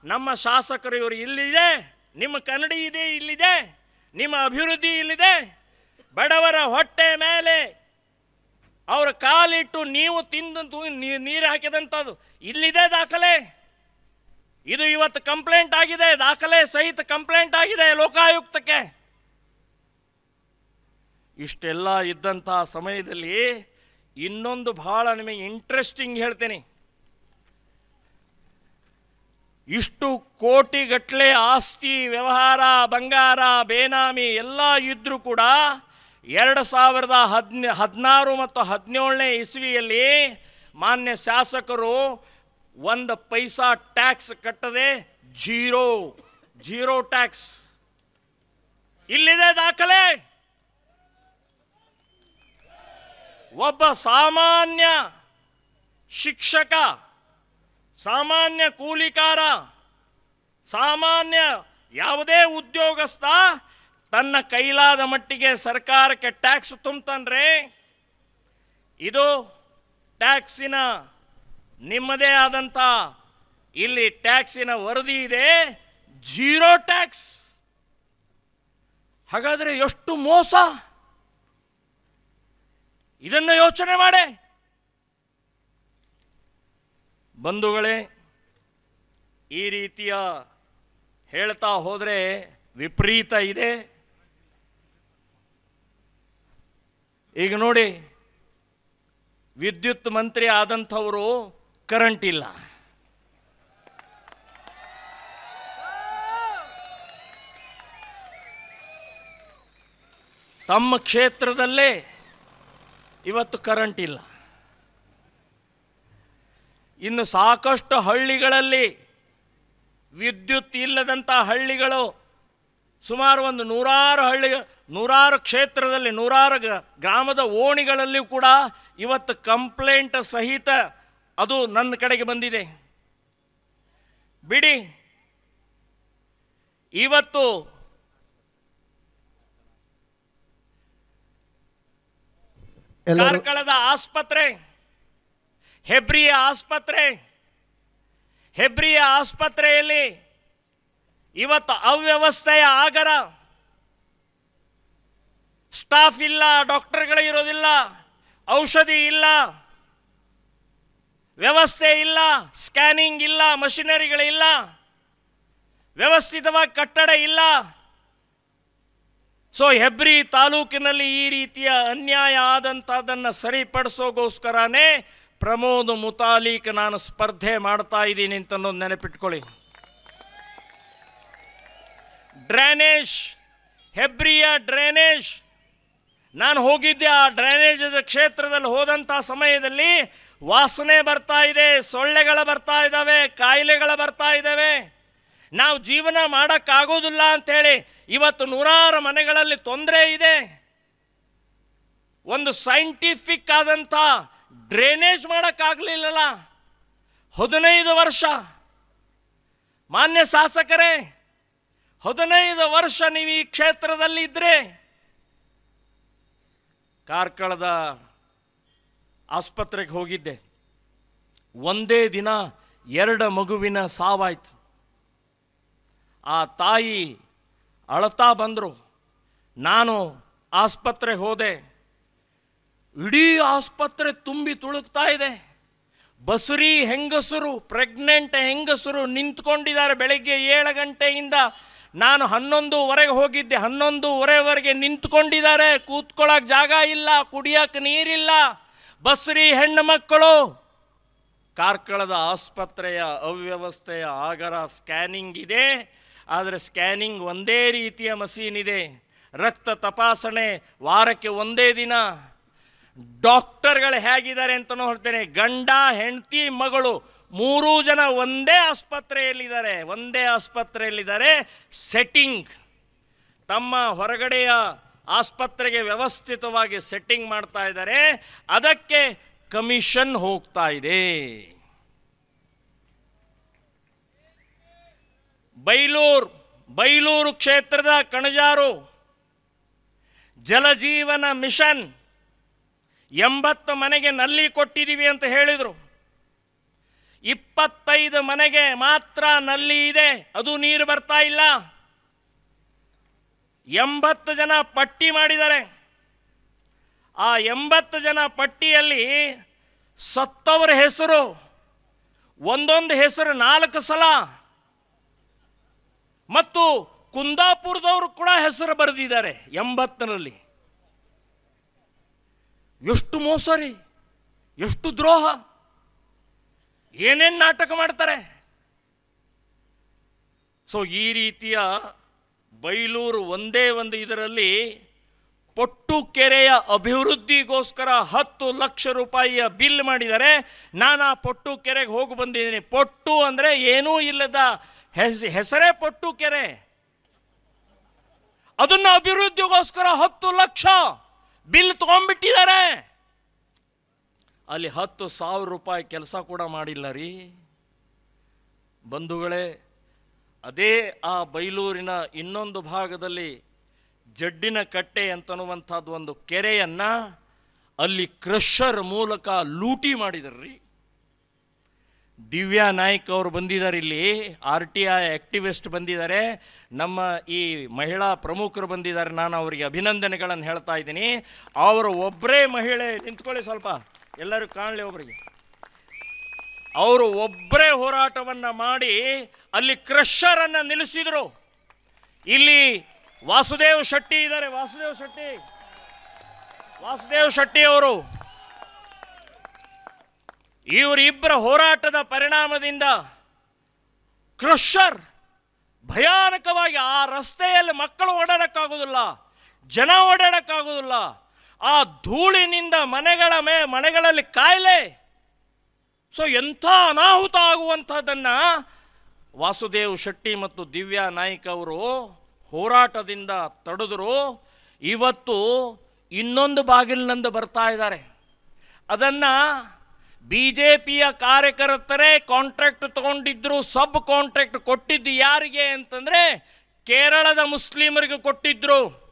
ನಮ್ಮ ಶಾಸಕರು ಇವರು ಇಲ್ಲಿದೆ, ನಿಮ್ಮ ಕನ್ನಡಿ ಇದೆ ಇಲ್ಲಿದೆ, ನಿಮ್ಮ ಅಭಿವೃದ್ಧಿ ಇಲ್ಲಿದೆ. ಬಡವರ ಹೊಟ್ಟೆ ಮೇಲೆ ಅವರ ಕಾಲಿಟ್ಟು ನೀವು ತಿಂದು ನೀರು ಹಾಕಿದಂಥದ್ದು ಇಲ್ಲಿದೆ ದಾಖಲೆ. ಇದು ಇವತ್ತು ಕಂಪ್ಲೇಂಟ್ ಆಗಿದೆ, ದಾಖಲೆ ಸಹಿತ ಕಂಪ್ಲೇಂಟ್ ಆಗಿದೆ ಲೋಕಾಯುಕ್ತಕ್ಕೆ. ಇಷ್ಟೆಲ್ಲ ಇದ್ದಂತಹ ಸಮಯದಲ್ಲಿ ಇನ್ನೊಂದು ಬಹಳ ನಿಮಗೆ ಇಂಟ್ರೆಸ್ಟಿಂಗ್ ಹೇಳ್ತೇನೆ. ಇಷ್ಟು ಕೋಟಿಗಟ್ಟಲೆ ಆಸ್ತಿ, ವ್ಯವಹಾರ, ಬಂಗಾರ, ಬೇನಾಮಿ ಎಲ್ಲ ಇದ್ರೂ ಕೂಡ ಎರಡು ಸಾವಿರದ ಹದಿನ, ಹದಿನಾರು ಮತ್ತು ಹದಿನೇಳನೇ ಇಸ್ವಿಯಲ್ಲಿ ಮಾನ್ಯ ಶಾಸಕರು ಒಂದು ಪೈಸಾ ಟ್ಯಾಕ್ಸ್ ಕಟ್ಟದೆ ಜೀರೋ ಜೀರೋ ಟ್ಯಾಕ್ಸ್. ಇಲ್ಲಿದೆ ದಾಖಲೆ. ಒಬ್ಬ ಸಾಮಾನ್ಯ ಶಿಕ್ಷಕ, ಸಾಮಾನ್ಯ ಕೂಲಿಕಾರ, ಸಾಮಾನ್ಯ ಯಾವುದೇ ಉದ್ಯೋಗಸ್ಥ ತನ್ನ ಕೈಲಾದ ಮಟ್ಟಿಗೆ ಸರ್ಕಾರಕ್ಕೆ ಟ್ಯಾಕ್ಸ್ ತುಂಬತನ್ರೆ ಇದು ಟ್ಯಾಕ್ಸಿನ ನಿಮ್ಮದೇ ಆದಂಥ ಇಲ್ಲಿ ಟ್ಯಾಕ್ಸಿನ ವರದಿ ಇದೆ ಜೀರೋ ಟ್ಯಾಕ್ಸ್ ಹಾಗಾದರೆ ಎಷ್ಟು ಮೋಸ? ಇದನ್ನು ಯೋಚನೆ ಮಾಡೆ. ಬಂಧುಗಳೇ, ಈ ರೀತಿಯ ಹೇಳ್ತಾ ಹೋದರೆ ವಿಪರೀತ ಇದೆ. ಈಗ ನೋಡಿ, ವಿದ್ಯುತ್ ಮಂತ್ರಿ ಆದಂಥವರು ಕರೆಂಟ್ ಇಲ್ಲ. ತಮ್ಮ ಕ್ಷೇತ್ರದಲ್ಲೇ ಇವತ್ತು ಕರೆಂಟ್ ಇಲ್ಲ. ಇನ್ನು ಸಾಕಷ್ಟು ಹಳ್ಳಿಗಳಲ್ಲಿ ವಿದ್ಯುತ್ ಇಲ್ಲದಂಥ ಹಳ್ಳಿಗಳು ಸುಮಾರು ಒಂದು ನೂರಾರು ಹಳ್ಳಿ ನೂರಾರು ಕ್ಷೇತ್ರದಲ್ಲಿ ನೂರಾರು ಗ್ರಾಮದ ಓಣಿಗಳಲ್ಲಿಯೂ ಕೂಡ ಇವತ್ತು ಕಂಪ್ಲೇಂಟ್ ಸಹಿತ ಅದು ನನ್ನ ಕಡೆಗೆ ಬಂದಿದೆ. ಬಿಡಿ. ಇವತ್ತು ಕಾರ್ಕಳದ ಆಸ್ಪತ್ರೆ ಹೆಬ್ರಿಯ ಆಸ್ಪತ್ರೆ ಹೆಬ್ರಿಯ ಆಸ್ಪತ್ರೆಯಲ್ಲಿ ಇವತ್ತು ಅವ್ಯವಸ್ಥೆಯ ಆಗರ ಸ್ಟಾಫ್ ಇಲ್ಲ ಡಾಕ್ಟರ್ಗಳೇ ಇರೋದಿಲ್ಲ, ಔಷಧಿ ಇಲ್ಲ, ವ್ಯವಸ್ಥೆ ಇಲ್ಲ ಸ್ಕ್ಯಾನಿಂಗ್ ಇಲ್ಲ ಮಷಿನರಿಗಳಿಲ್ಲ ವ್ಯವಸ್ಥಿತವಾಗಿ ಕಟ್ಟಡ ಇಲ್ಲ. ಸೊ ಹೆಬ್ರಿ ತಾಲೂಕಿನಲ್ಲಿ ಈ ರೀತಿಯ ಅನ್ಯಾಯ ಆದಂಥದ್ದನ್ನು ಸರಿಪಡಿಸೋಗೋಸ್ಕರನೇ ಪ್ರಮೋದ್ ಮುತಾಲೀಕ್ ನಾನು ಸ್ಪರ್ಧೆ ಮಾಡ್ತಾ ಇದ್ದೀನಿ ಅಂತ ನೆನಪಿಟ್ಕೊಳ್ಳಿ. ಡ್ರೈನೇಜ್ ಹೆಬ್ರಿಯ ಡ್ರೈನೇಜ್ ನಾನು ಹೋಗಿದ್ದೆ ಆ ಡ್ರೈನೇಜ್ ಕ್ಷೇತ್ರದಲ್ಲಿ ಹೋದಂಥ ಸಮಯದಲ್ಲಿ ವಾಸನೆ ಬರ್ತಾ ಇದೆ, ಸೊಳ್ಳೆಗಳು ಬರ್ತಾ ಇದ್ದಾವೆ, ಕಾಯಿಲೆಗಳು ಬರ್ತಾ ಇದ್ದಾವೆ. ನಾವು ಜೀವನ ಮಾಡೋಕ್ಕಾಗೋದಿಲ್ಲ ಅಂಥೇಳಿ ಇವತ್ತು ನೂರಾರು ಮನೆಗಳಲ್ಲಿ ತೊಂದರೆ ಇದೆ. ಒಂದು ಸೈಂಟಿಫಿಕ್ ಆದಂಥ ಡ್ರೈನೇಜ್ ಮಾಡೋಕ್ಕಾಗಲಿಲ್ಲಲ್ಲ. ಹದಿನೈದು ವರ್ಷ. ಮಾನ್ಯ ಶಾಸಕರೇ, ಹದಿನೈದು ವರ್ಷ ನೀವು ಈ ಕ್ಷೇತ್ರದಲ್ಲಿ ಇದ್ರೆ ಕಾರ್ಕಳದ ಆಸ್ಪತ್ರೆಗೆ ಹೋಗಿದ್ದೆ. ಒಂದೇ ದಿನ ಎರಡು ಮಗುವಿನ ಸಾವಾಯ್ತು. ಆ ತಾಯಿ ಅಳತಾ ಬಂದರು. ನಾನು ಆಸ್ಪತ್ರೆಗೆ ಹೋದೆ. ಇಡೀ ಆಸ್ಪತ್ರೆ ತುಂಬಿ ತುಳುಕ್ತಾ ಇದೆ. ಬಸುರಿ ಹೆಂಗಸರು ಪ್ರೆಗ್ನೆಂಟ್ ಹೆಂಗಸರು ನಿಂತ್ಕೊಂಡಿದ್ದಾರೆ ಬೆಳಗ್ಗೆ ಏಳು ಗಂಟೆಯಿಂದ ನಾನು ಹನ್ನೊಂದುವರೆಗೆ ಹೋಗಿದ್ದೆ, ಹನ್ನೊಂದುವರೆವರೆಗೆ ನಿಂತ್ಕೊಂಡಿದ್ದಾರೆ. ಕೂತ್ಕೊಳ್ಳೋಕೆ ಜಾಗ ಇಲ್ಲ, ಕುಡಿಯೋಕೆ ನೀರಿಲ್ಲ. ಬಸ್ರಿ ಹೆಣ್ಣು ಮಕ್ಕಳು. ಕಾರ್ಕಳದ ಆಸ್ಪತ್ರೆಯ ಅವ್ಯವಸ್ಥೆಯ ಆಗರ ಸ್ಕ್ಯಾನಿಂಗ್ ಇದೆ. ಆದರೆ ಸ್ಕ್ಯಾನಿಂಗ್ ಒಂದೇ ರೀತಿಯ ಮಸೀನ್ ಇದೆ. ರಕ್ತ ತಪಾಸಣೆ ವಾರಕ್ಕೆ ಒಂದೇ ದಿನ. ಡಾಕ್ಟರ್ಗಳು ಹೇಗಿದ್ದಾರೆ ಅಂತ ನೋಡ್ತೇನೆ ಗಂಡ, ಹೆಂಡತಿ, ಮಗಳು ಮೂರೂ ಜನ ಒಂದೇ ಆಸ್ಪತ್ರೆಯಲ್ಲಿದ್ದಾರೆ ಒಂದೇ ಆಸ್ಪತ್ರೆಯಲ್ಲಿದ್ದಾರೆ ಸೆಟ್ಟಿಂಗ್ ತಮ್ಮ ಹೊರಗಡೆಯ ಆಸ್ಪತ್ರೆಗೆ ವ್ಯವಸ್ಥಿತವಾಗಿ ಸೆಟ್ಟಿಂಗ್ ಮಾಡ್ತಾ ಇದ್ದಾರೆ. ಅದಕ್ಕೆ ಕಮಿಷನ್ ಹೋಗ್ತಾ ಇದೆ. ಬೈಲೂರು ಬೈಲೂರು ಕ್ಷೇತ್ರದ ಕಣಜಾರು, ಜಲಜೀವನ ಮಿಷನ್ ಎಂಬತ್ತು ಮನೆಗೆ ನಲ್ಲಿ ಕೊಟ್ಟಿದ್ದೀವಿ ಅಂತ ಹೇಳಿದರು. ಇಪ್ಪತ್ತೈದು ಮನೆಗೆ ಮಾತ್ರ ನಲ್ಲಿ ಇದೆ, ಅದು ನೀರು ಬರ್ತಾ ಇಲ್ಲ. ಎಂಬತ್ತು ಜನ ಪಟ್ಟಿ ಮಾಡಿದ್ದಾರೆ. ಆ ಎಂಬತ್ತು ಜನ ಪಟ್ಟಿಯಲ್ಲಿ ಸತ್ತವರ ಹೆಸರು, ಒಂದೊಂದು ಹೆಸರು ನಾಲ್ಕು ಸಲ. ಮತ್ತು ಕುಂದಾಪುರದವರು ಕೂಡ ಹೆಸರು ಬರೆದಿದ್ದಾರೆ ಎಂಬತ್ತರಲ್ಲಿ. ಎಷ್ಟು ಮೋಸರಿ, ಎಷ್ಟು ದ್ರೋಹ. ಏನೇನು ನಾಟಕ ಮಾಡ್ತಾರೆ? ಸೊ ಈ ರೀತಿಯ ಬೈಲೂರು ಒಂದೇ ಒಂದು ಇದರಲ್ಲಿ ಪೊಟ್ಟು ಕೆರೆಯ ಅಭಿವೃದ್ಧಿಗೋಸ್ಕರ ಹತ್ತು ಲಕ್ಷ ರೂಪಾಯಿಯ ಬಿಲ್ ಮಾಡಿದ್ದಾರೆ. ನಾನು ಆ ಪೊಟ್ಟು ಕೆರೆಗೆ ಹೋಗಿ ಬಂದಿದ್ದೀನಿ. ಪೊಟ್ಟು ಅಂದರೆ ಏನೂ ಇಲ್ಲದ ಹೆಸ, ಹೆಸರೇ ಪೊಟ್ಟು ಕೆರೆ. ಅದನ್ನು ಅಭಿವೃದ್ಧಿಗೋಸ್ಕರ ಹತ್ತು ಲಕ್ಷ ಬಿಲ್ ತಗೊಂಡ್ಬಿಟ್ಟಿದ್ದಾರೆ. ಅಲ್ಲಿ ಹತ್ತು ಸಾವಿರ ರೂಪಾಯಿ ಕೆಲಸ ಕೂಡ ಮಾಡಿಲ್ಲ ರೀ. ಬಂಧುಗಳೇ, ಅದೇ ಆ ಬೈಲೂರಿನ ಇನ್ನೊಂದು ಭಾಗದಲ್ಲಿ ಜಡ್ಡಿನ ಕಟ್ಟೆ ಅಂತನ್ನುವಂಥದ್ದು ಒಂದು ಕೆರೆಯನ್ನು ಅಲ್ಲಿ ಕ್ರಷರ್ ಮೂಲಕ ಲೂಟಿ ಮಾಡಿದ್ರಿ. ದಿವ್ಯಾ ನಾಯ್ಕ್ ಅವರು ಬಂದಿದ್ದಾರೆ ಇಲ್ಲಿ, ಆರ್ ಟಿ ಐ ಆಕ್ಟಿವಿಸ್ಟ್ ಬಂದಿದ್ದಾರೆ. ನಮ್ಮ ಈ ಮಹಿಳಾ ಪ್ರಮುಖರು ಬಂದಿದ್ದಾರೆ. ನಾನು ಅವರಿಗೆ ಅಭಿನಂದನೆಗಳನ್ನು ಹೇಳ್ತಾ ಇದ್ದೀನಿ. ಅವರು ಒಬ್ಬರೇ ಮಹಿಳೆ, ನಿಂತ್ಕೊಳ್ಳಿ ಸ್ವಲ್ಪ. ಎಲ್ಲರೂ ಕಾಣಲಿ ಒಬ್ಬರಿಗೆ ಅವರು ಒಬ್ಬರೇ ಹೋರಾಟವನ್ನು ಮಾಡಿ ಅಲ್ಲಿ ಕ್ರಷರನ್ನು ನಿಲ್ಲಿಸಿದರು. ಇಲ್ಲಿ ವಾಸುದೇವ್ ಶೆಟ್ಟಿ ಇದ್ದಾರೆ. ವಾಸುದೇವ್ ಶೆಟ್ಟಿ. ವಾಸುದೇವ್ ಶೆಟ್ಟಿ ಅವರು ಇವರಿಬ್ಬರ ಹೋರಾಟದ ಪರಿಣಾಮದಿಂದ ಕ್ರಷರ್ ಭಯಾನಕವಾಗಿ ಆ ರಸ್ತೆಯಲ್ಲಿ ಮಕ್ಕಳು ಓಡಾಡಕ್ಕಾಗೋದಿಲ್ಲ, ಜನ ಓಡಾಡಕ್ಕಾಗೋದಿಲ್ಲ ಆ ಧೂಳಿನಿಂದ ಮನೆಗಳ ಮೇ, ಮನೆಗಳಲ್ಲಿ ಕಾಯಿಲೆ. ಸೊ ಎಂಥ ಅನಾಹುತ ಆಗುವಂಥದ್ದನ್ನು ವಾಸುದೇವ್ ಶೆಟ್ಟಿ ಮತ್ತು ದಿವ್ಯಾ ನಾಯ್ಕ್ ಅವರು ಹೋರಾಟದಿಂದ ತಡೆದರು. ಇವತ್ತು ಇನ್ನೊಂದು ಬಾಗಿಲಿನಂದು ಬರ್ತಾ ಇದ್ದಾರೆ. ಅದನ್ನು ಬಿ ಜೆ ಪಿಯ ಕಾರ್ಯಕರ್ತರೇ ಕಾಂಟ್ರಾಕ್ಟ್ ತಗೊಂಡಿದ್ರು ಸಬ್ ಕಾಂಟ್ರಾಕ್ಟ್ ಕೊಟ್ಟಿದ್ದು ಯಾರಿಗೆ ಅಂತಂದರೆ ಕೇರಳದ ಮುಸ್ಲಿಮರಿಗೆ ಕೊಟ್ಟಿದ್ರು.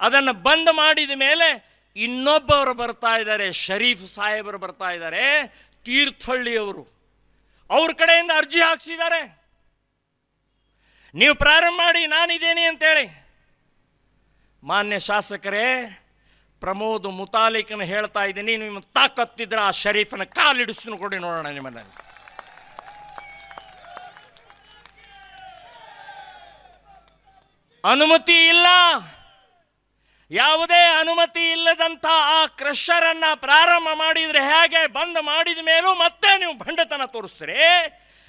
ಅದನ್ನು ಬಂದ್ ಮಾಡಿದ ಮೇಲೆ ಇನ್ನೊಬ್ಬರು ಬರ್ತಾ ಇದ್ದಾರೆ, ಶರೀಫ್ ಸಾಹೇಬರು ಬರ್ತಾ ಇದ್ದಾರೆ ತೀರ್ಥಹಳ್ಳಿಯವರು ಅವ್ರ. ಕಡೆಯಿಂದ ಅರ್ಜಿ ಹಾಕ್ಸಿದ್ದಾರೆ. ನೀವು ಪ್ರಾರಂಭ ಮಾಡಿ, ನಾನಿದ್ದೇನೆ ಅಂತೇಳಿ. ಮಾನ್ಯ ಶಾಸಕರೇ, ಪ್ರಮೋದ್ ಮುತಾಲಿಕನ ಹೇಳ್ತಾ ಇದ್ದೀನಿ, ನಿಮ್ಮ ತಾಕತ್ತಿದ್ರೆ ಆ ಶರೀಫನ ಕಾಲಿಡಿಸ್ತು ಕೊಡಿ ನೋಡೋಣ ನಿಮ್ಮನ್ನ ಅನುಮತಿ ಇಲ್ಲ. ಯಾವುದೇ ಅನುಮತಿ ಇಲ್ಲದಂಥ ಆ ಕ್ರಷರನ್ನು ಪ್ರಾರಂಭ ಮಾಡಿದ್ರೆ ಹೇಗೆ? ಬಂದ್ ಮಾಡಿದ ಮೇಲೂ ಮತ್ತೆ ನೀವು ಭಂಡತನ ತೋರಿಸ್ರಿ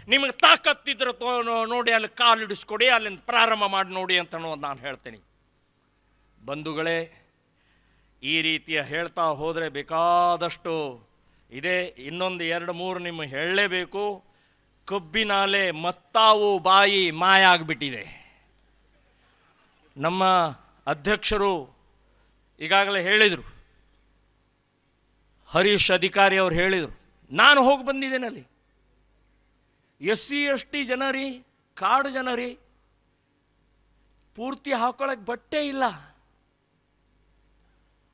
ನಿಮಗೆ ತಾಕತ್ತಿದ್ರೆ ತೋ ನೋಡಿ ಅಲ್ಲಿ ಕಾಲು ಕಾಲಿಡಿಸ್ಕೊಡಿ ಅಲ್ಲಿಂದ ಪ್ರಾರಂಭ ಮಾಡಿ ನೋಡಿ ಅಂತ ನಾನು ಹೇಳ್ತೀನಿ. ಬಂಧುಗಳೇ, ಈ ರೀತಿಯ ಹೇಳ್ತಾ ಹೋದರೆ ಬೇಕಾದಷ್ಟು ಇದೆ. ಇನ್ನೊಂದು ಎರಡು, ಮೂರು ನಿಮ್ಮ ಹೇಳಲೇಬೇಕು. ಕಬ್ಬಿನಾಲೆ ಮತ್ತಾವು ಬಾಯಿ ಮಾಯ ಆಗಿಬಿಟ್ಟಿದೆ ನಮ್ಮ ಅಧ್ಯಕ್ಷರು ಈಗಾಗಲೇ ಹೇಳಿದರು. ಹರೀಶ್ ಅಧಿಕಾರಿ ಅವರು ಹೇಳಿದರು. ನಾನು ಹೋಗಿ ಬಂದಿದ್ದೇನೆ ಅಲ್ಲಿ. ಎಸ್ ಸಿ ಎಸ್ ಟಿ ಜನರಿ, ಕಾಡು ಜನರಿ, ಪೂರ್ತಿ ಹಾಕೊಳಕ್ಕೆ ಬಟ್ಟೆ ಇಲ್ಲ.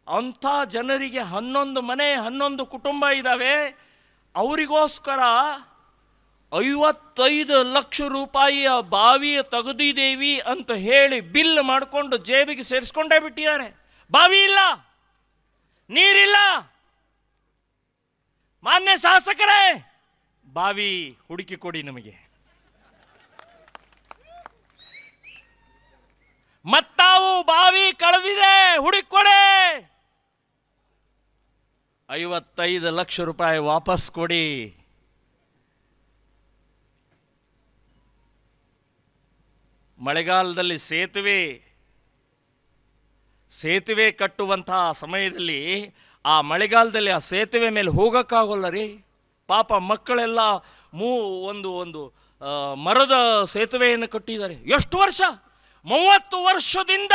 ಅಂಥ ಜನರಿಗೆ ಹನ್ನೊಂದು ಮನೆ, ಹನ್ನೊಂದು ಕುಟುಂಬ ಇದ್ದಾವೆ ಅವರಿಗೋಸ್ಕರ ಐವತ್ತೈದು ಲಕ್ಷ ರೂಪಾಯಿಯ ಬಾವಿಯ ತೆಗೆದಿದ್ದೇವಿ ಅಂತ ಹೇಳಿ ಬಿಲ್ ಮಾಡಿಕೊಂಡು ಜೇಬಿಗೆ ಸೇರಿಸ್ಕೊಂಡೇ ಬಿಟ್ಟಿದ್ದಾರೆ. ಬಾವಿ ಇಲ್ಲ, ನೀರಿಲ್ಲ. ಮಾನ್ಯ ಶಾಸಕರೇ, ಬಾವಿ ಹುಡುಕಿ ಕೊಡಿ ನಮಗೆ. ಮತ್ತಾವು ಬಾವಿ ಕಳೆದಿದೆ ಹುಡುಕೊಡೆ ಐವತ್ತೈದು ಲಕ್ಷ ರೂಪಾಯಿ ವಾಪಸ್ ಕೊಡಿ. ಮಳೆಗಾಲದಲ್ಲಿ ಸೇತುವೆ ಸೇತುವೆ ಕಟ್ಟುವಂತಹ ಸಮಯದಲ್ಲಿ ಆ ಮಳೆಗಾಲದಲ್ಲಿ ಆ ಸೇತುವೆ ಮೇಲೆ ಹೋಗೋಕ್ಕಾಗೋಲ್ಲ ರೀ. ಪಾಪ ಮಕ್ಕಳೆಲ್ಲ ಮೂ ಒಂದು ಒಂದು ಮರದ ಸೇತುವೆಯನ್ನು ಕಟ್ಟಿದ್ದಾರೆ. ಎಷ್ಟು ವರ್ಷ? ಮೂವತ್ತು ವರ್ಷದಿಂದ.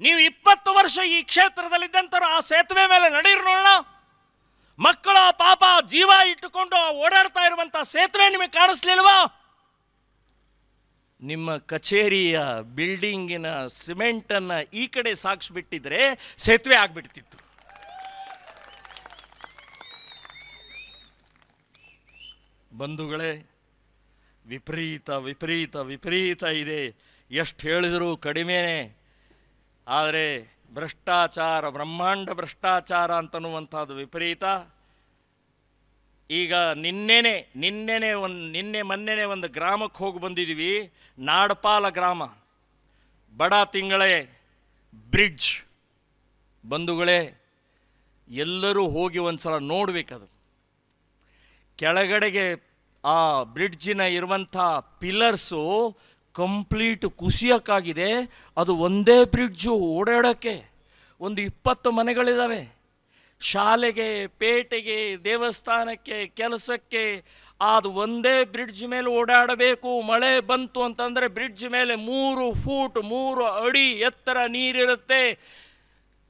ನೀವು ಇಪ್ಪತ್ತು ವರ್ಷ ಈ ಕ್ಷೇತ್ರದಲ್ಲಿದ್ದಂತರ ಆ ಸೇತುವೆ ಮೇಲೆ ನಡೀರಿ ನೋಡೋಣ. ಮಕ್ಕಳ ಪಾಪ ಜೀವ ಇಟ್ಟುಕೊಂಡು ಓಡಾಡ್ತಾ ಇರುವಂಥ ಸೇತುವೆ ನಿಮಗೆ ಕಾಣಿಸ್ಲಿಲ್ವಾ? ನಿಮ್ಮ ಕಚೇರಿಯ ಬಿಲ್ಡಿಂಗಿನ ಸಿಮೆಂಟನ್ನು ಈ ಕಡೆ ಸಾಕ್ಸ್ಬಿಟ್ಟಿದ್ರೆ ಸೇತುವೆ ಆಗ್ಬಿಡ್ತಿತ್ತು. ಬಂಧುಗಳೇ, ವಿಪರೀತ ವಿಪರೀತ ವಿಪರೀತ ಇದೆ. ಎಷ್ಟು ಹೇಳಿದರೂ ಕಡಿಮೆನೇ. ಆದರೆ ಭ್ರಷ್ಟಾಚಾರ, ಬ್ರಹ್ಮಾಂಡ ಭ್ರಷ್ಟಾಚಾರ ಅಂತನ್ನುವಂಥದ್ದು ವಿಪರೀತ. ಈಗ ನಿನ್ನೆನೆ ನಿನ್ನೆನೆ ಒಂದು, ನಿನ್ನೆ ಮೊನ್ನೆನೆ ಒಂದು ಗ್ರಾಮಕ್ಕೆ ಹೋಗಿ ಬಂದಿದ್ದೀವಿ ನಾಡಪಾಲ ಗ್ರಾಮ, ಬಡ ತಿಂಗಳೇ ಬ್ರಿಡ್ಜ್. ಬಂಧುಗಳೇ, ಎಲ್ಲರೂ ಹೋಗಿ ಒಂದು ಸಲ ನೋಡಬೇಕದು. ಕೆಳಗಡೆಗೆ ಆ ಬ್ರಿಡ್ಜಿನ ಇರುವಂಥ ಪಿಲ್ಲರ್ಸು ಕಂಪ್ಲೀಟ್ ಕುಸಿಯೋಕ್ಕಾಗಿದೆ. ಅದು ಒಂದೇ ಬ್ರಿಡ್ಜು ಓಡಾಡೋಕ್ಕೆ ಒಂದು ಇಪ್ಪತ್ತು ಮನೆಗಳಿದ್ದಾವೆ. ಶಾಲೆಗೆ, ಪೇಟೆಗೆ, ದೇವಸ್ಥಾನಕ್ಕೆ, ಕೆಲಸಕ್ಕೆ ಅದು ಒಂದೇ ಬ್ರಿಡ್ಜ್ ಮೇಲೆ ಓಡಾಡಬೇಕು, ಮಳೆ ಬಂತು ಅಂತಂದರೆ ಬ್ರಿಡ್ಜ್ ಮೇಲೆ ಮೂರು ಫೂಟ್, ಮೂರು ಅಡಿ ಎತ್ತರ ನೀರಿರುತ್ತೆ.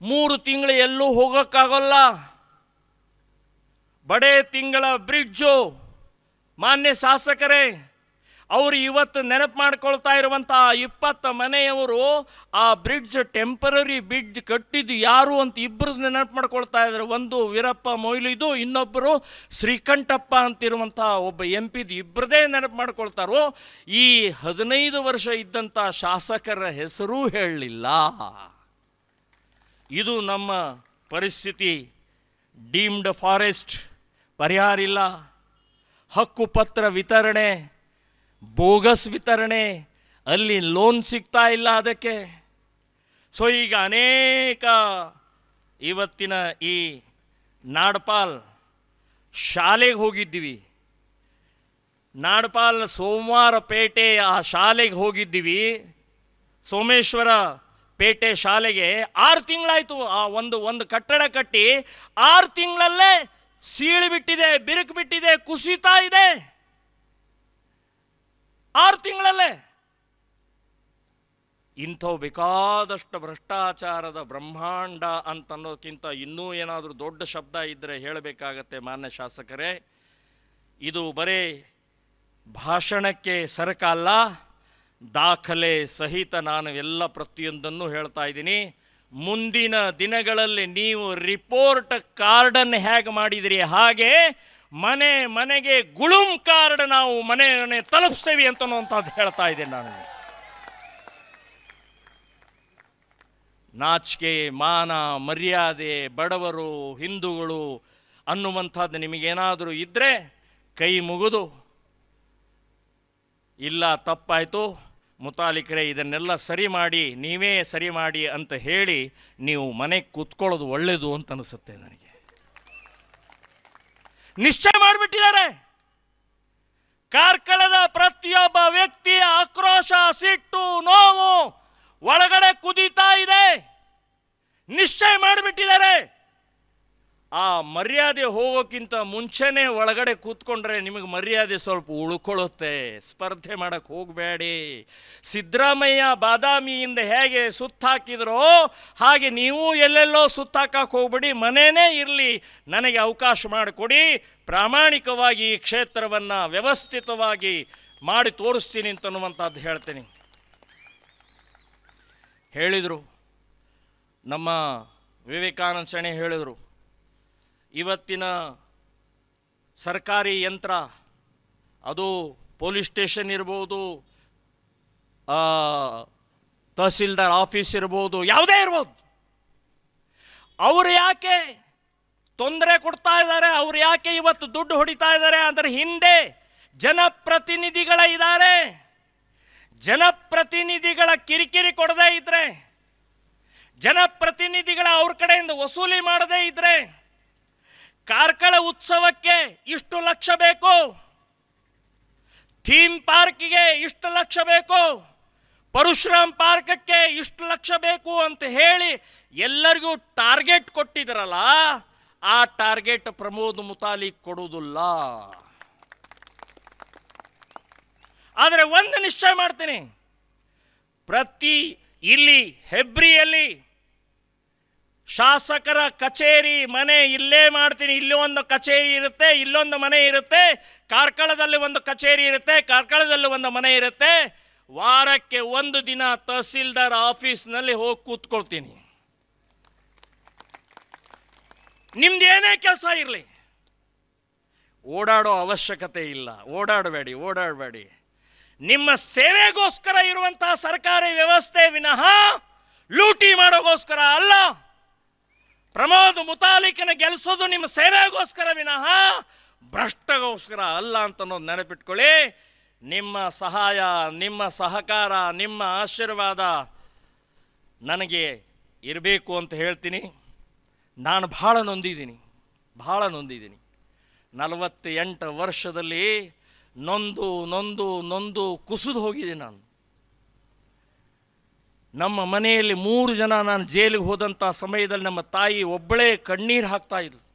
ಮೂರು ತಿಂಗಳು ಎಲ್ಲೂ ಹೋಗೋಕ್ಕಾಗಲ್ಲ. ಬಡೇ ತಿಂಗಳ ಬ್ರಿಡ್ಜು. ಮಾನ್ಯ ಶಾಸಕರೇ ಅವರು ಇವತ್ತು ನೆನಪು ಮಾಡ್ಕೊಳ್ತಾ ಇರುವಂಥ ಇಪ್ಪತ್ತು ಮನೆಯವರು ಆ ಬ್ರಿಡ್ಜ್ ಟೆಂಪರರಿ ಬ್ರಿಡ್ಜ್ ಕಟ್ಟಿದ್ದು ಯಾರು ಅಂತ ಇಬ್ಬರು ನೆನಪು ಮಾಡ್ಕೊಳ್ತಾ ಇದ್ದಾರೆ ಒಂದು ವೀರಪ್ಪ ಮೊಯ್ಲಿದು ಇನ್ನೊಬ್ಬರು ಶ್ರೀಕಂಠಪ್ಪ ಅಂತಿರುವಂಥ ಒಬ್ಬ ಎಂ ಪಿದು ಇಬ್ಬರದೇ ನೆನಪು ಮಾಡ್ಕೊಳ್ತಾರೋ, ಈ ಹದಿನೈದು ವರ್ಷ ಇದ್ದಂಥ ಶಾಸಕರ ಹೆಸರೂ ಹೇಳಲಿಲ್ಲ. ಇದು ನಮ್ಮ ಪರಿಸ್ಥಿತಿ. ಡೀಮ್ಡ್ ಫಾರೆಸ್ಟ್, ಪರಿಹಾರ ಇಲ್ಲ. ಹಕ್ಕುಪತ್ರ ವಿತರಣೆ ಬೋಗಸ್ ವಿತರಣೆ, ಅಲ್ಲಿ ಲೋನ್ ಸಿಗ್ತಾ ಇಲ್ಲ ಅದಕ್ಕೆ. ಸೊ ಈಗ ಅನೇಕ ಇವತ್ತಿನ ಈ ನಾಡ್ಪಾಲ್ ಶಾಲೆಗೆ ಹೋಗಿದ್ದೀವಿ. ನಾಡ್ಪಾಲ್ ಸೋಮವಾರ ಪೇಟೆ, ಆ ಶಾಲೆಗೆ ಹೋಗಿದ್ದೀವಿ. ಸೋಮೇಶ್ವರ ಪೇಟೆ ಶಾಲೆಗೆ ಆರು ತಿಂಗಳಾಯಿತು, ಆ ಒಂದು ಒಂದು ಕಟ್ಟಡ ಕಟ್ಟಿ ಆರು ತಿಂಗಳಲ್ಲೇ ಸೀಳು ಬಿಟ್ಟಿದೆ, ಬಿರುಕು ಬಿಟ್ಟಿದೆ, ಕುಸಿತಾ ಇದೆ. ಆರು ತಿಂಗಳಲ್ಲೇ. ಇಂಥವು ಬೇಕಾದಷ್ಟು ಭ್ರಷ್ಟಾಚಾರದ ಬ್ರಹ್ಮಾಂಡ ಅಂತನ್ನೋದಕ್ಕಿಂತ ಇನ್ನೂ ಏನಾದರೂ ದೊಡ್ಡ ಶಬ್ದ ಇದ್ದರೆ ಹೇಳಬೇಕಾಗತ್ತೆ ಮಾನ್ಯ ಶಾಸಕರೇ. ಇದು ಬರೇ ಭಾಷಣಕ್ಕೆ ಸರಕಲ್ಲ, ದಾಖಲೆ ಸಹಿತ ನಾನು ಎಲ್ಲ ಪ್ರತಿಯೊಂದನ್ನು ಹೇಳ್ತಾ ಇದ್ದೀನಿ. ಮುಂದಿನ ದಿನಗಳಲ್ಲಿ ನೀವು ರಿಪೋರ್ಟ್ ಕಾರ್ಡನ್ನು ಹೇಗೆ ಮಾಡಿದಿರಿ ಹಾಗೆ ಮನೆ ಮನೆಗೆ ಗುಳುಂ ಕಾರ್ಡ್ ನಾವು ಮನೆ ಮನೆ ತಲುಪಿಸ್ತೇವೆ ಅಂತನ್ನುವಂಥದ್ದು ಹೇಳ್ತಾ ಇದ್ದೇನೆ ನಾನು. ನಾಚಿಕೆ, ಮಾನ, ಮರ್ಯಾದೆ, ಬಡವರು, ಹಿಂದೂಗಳು ಅನ್ನುವಂಥದ್ದು ನಿಮಗೇನಾದರೂ ಇದ್ದರೆ ಕೈ ಮುಗಿದು, ಇಲ್ಲ ತಪ್ಪಾಯಿತು, ಮುತಾಲಿಕರೇ ಇದನ್ನೆಲ್ಲ ಸರಿ ಮಾಡಿ, ನೀವೇ ಸರಿ ಮಾಡಿ ಅಂತ ಹೇಳಿ ನೀವು ಮನೆಗೆ ಕೂತ್ಕೊಳ್ಳೋದು ಒಳ್ಳೆಯದು ಅಂತ ಅನಿಸುತ್ತೆ ನನಗೆ. ನಿಶ್ಚಯ ಮಾಡಿಬಿಟ್ಟಿದ್ದಾರೆ. ಕಾರ್ಕಳದ ಪ್ರತಿಯೊಬ್ಬ ವ್ಯಕ್ತಿಯ ಆಕ್ರೋಶ ಸಿಟ್ಟು ನೋವು ಒಳಗಡೆ ಕುದೀತಾ ಇದೆ. ನಿಶ್ಚಯ ಮಾಡಿಬಿಟ್ಟಿದ್ದಾರೆ. ಆ ಮರ್ಯಾದೆ ಹೋಗೋಕ್ಕಿಂತ ಮುಂಚೆನೇ ಒಳಗಡೆ ಕೂತ್ಕೊಂಡ್ರೆ ನಿಮಗೆ ಮರ್ಯಾದೆ ಸ್ವಲ್ಪ ಉಳ್ಕೊಳ್ಳುತ್ತೆ. ಸ್ಪರ್ಧೆ ಮಾಡಕ್ಕೆ ಹೋಗಬೇಡಿ. ಸಿದ್ದರಾಮಯ್ಯ ಬಾದಾಮಿಯಿಂದ ಹೇಗೆ ಸುತ್ತಾಕಿದ್ರೋ ಹಾಗೆ ನೀವು ಎಲ್ಲೆಲ್ಲೋ ಸುತ್ತಾಕಕ್ಕೆ ಹೋಗ್ಬಿಡಿ. ಮನೇನೇ ಇರಲಿ. ನನಗೆ ಅವಕಾಶ ಮಾಡಿಕೊಡಿ. ಪ್ರಾಮಾಣಿಕವಾಗಿ ಈ ಕ್ಷೇತ್ರವನ್ನು ವ್ಯವಸ್ಥಿತವಾಗಿ ಮಾಡಿ ತೋರಿಸ್ತೀನಿ ಅಂತನ್ನುವಂಥದ್ದು ಹೇಳ್ತೀನಿ. ಹೇಳಿದರು. ನಮ್ಮ ವಿವೇಕಾನಂದ ಸಣೆ ಹೇಳಿದರು. ಇವತ್ತಿನ ಸರ್ಕಾರಿ ಯಂತ್ರ, ಅದು ಪೊಲೀಸ್ ಸ್ಟೇಷನ್ ಇರ್ಬೋದು ತಹಸೀಲ್ದಾರ್ ಆಫೀಸ್ ಇರ್ಬೋದು, ಯಾವುದೇ ಇರ್ಬೋದು. ಅವರು ಯಾಕೆ ತೊಂದರೆ ಕೊಡ್ತಾ ಇದ್ದಾರೆ, ಅವ್ರು ಯಾಕೆ ಇವತ್ತು ದುಡ್ಡು ಹೊಡಿತಾ ಇದ್ದಾರೆ ಅದರ ಹಿಂದೆ ಜನಪ್ರತಿನಿಧಿಗಳ ಇದ್ದಾರೆ. ಜನಪ್ರತಿನಿಧಿಗಳ ಕಿರಿಕಿರಿ ಕೊಡದೇ ಇದ್ರೆ, ಜನಪ್ರತಿನಿಧಿಗಳ ಅವ್ರ ಕಡೆಯಿಂದ ವಸೂಲಿ ಮಾಡದೇ ಇದ್ರೆ ಕಾರ್ಕಳ ಉತ್ಸವಕ್ಕೆ ಇಷ್ಟು ಲಕ್ಷ ಬೇಕು? ಥೀಮ್ ಪಾರ್ಕಿಗೆ ಇಷ್ಟು ಲಕ್ಷ ಬೇಕು? ಪರಶುರಾಮ್ ಪಾರ್ಕಕ್ಕೆ ಇಷ್ಟು ಲಕ್ಷ ಬೇಕು ಅಂತ ಹೇಳಿ ಎಲ್ಲರಿಗೂ ಟಾರ್ಗೆಟ್ ಕೊಟ್ಟಿದ್ರಲ್ಲ, ಆ ಟಾರ್ಗೆಟ್ ಪ್ರಮೋದ್ ಮುತಾಲಿಕ್ ಕೊಡುವುದಿಲ್ಲ. ಆದರೆ ಒಂದು ನಿಶ್ಚಯ ಮಾಡ್ತೀನಿ. ಪ್ರತಿ ಇಲ್ಲಿ ಹೆಬ್ರಿಯಲ್ಲಿ ಶಾಸಕರ ಕಚೇರಿ ಮನೆ ಇಲ್ಲೇ ಮಾಡ್ತೀನಿ. ಇಲ್ಲಿ ಒಂದು ಕಚೇರಿ ಇರುತ್ತೆ, ಇಲ್ಲೊಂದು ಮನೆ ಇರುತ್ತೆ. ಕಾರ್ಕಳದಲ್ಲಿ ಒಂದು ಕಚೇರಿ ಇರುತ್ತೆ, ಕಾರ್ಕಳದಲ್ಲಿ ಒಂದು ಮನೆ ಇರುತ್ತೆ. ವಾರಕ್ಕೆ ಒಂದು ದಿನ ತಹಸೀಲ್ದಾರ್ ಆಫೀಸ್ನಲ್ಲಿ ಹೋಗಿ ಕೂತ್ಕೊಳ್ತೀನಿ. ನಿಮ್ದು ಏನೇ ಕೆಲಸ ಇರಲಿ. ಓಡಾಡೋ ಅವಶ್ಯಕತೆ ಇಲ್ಲ. ಓಡಾಡಬೇಡಿ ಓಡಾಡಬೇಡಿ. ನಿಮ್ಮ ಸೇವೆಗೋಸ್ಕರ ಇರುವಂತಹ ಸರ್ಕಾರಿ ವ್ಯವಸ್ಥೆ ವಿನಃ ಲೂಟಿ ಮಾಡೋಗೋಸ್ಕರ ಅಲ್ಲ. ಪ್ರಮೋದ್ ಮುತಾಲಿಕನ ಗೆಲ್ಸೋದು ನಿಮ್ಮ ಸೇವೆಗೋಸ್ಕರ ವಿನಃ ಭ್ರಷ್ಟಗೋಸ್ಕರ ಅಲ್ಲ ಅಂತ ಅನ್ನೋದು ನೆನಪಿಟ್ಕೊಳ್ಳಿ. ನಿಮ್ಮ ಸಹಾಯ, ನಿಮ್ಮ ಸಹಕಾರ, ನಿಮ್ಮ ಆಶೀರ್ವಾದ ನನಗೆ ಇರಬೇಕು ಅಂತ ಹೇಳ್ತೀನಿ. ನಾನು ಭಾಳ ನೊಂದಿದ್ದೀನಿ ಭಾಳ ನೊಂದಿದ್ದೀನಿ. ನಲವತ್ತೆಂಟು ವರ್ಷದಲ್ಲಿ ನೊಂದು ನೊಂದು ನೊಂದು ಕುಸಿದು ಹೋಗಿದ್ದೀನಿ ನಾನು. ನಮ್ಮ ಮನೆಯಲ್ಲಿ ಮೂರು ಜನ ನಾನು ಜೈಲಿಗೆ ಹೋದಂಥ ಸಮಯದಲ್ಲಿ ನಮ್ಮ ತಾಯಿ ಒಬ್ಬಳೇ ಕಣ್ಣೀರು ಹಾಕ್ತಾ ಇದ್ಲು.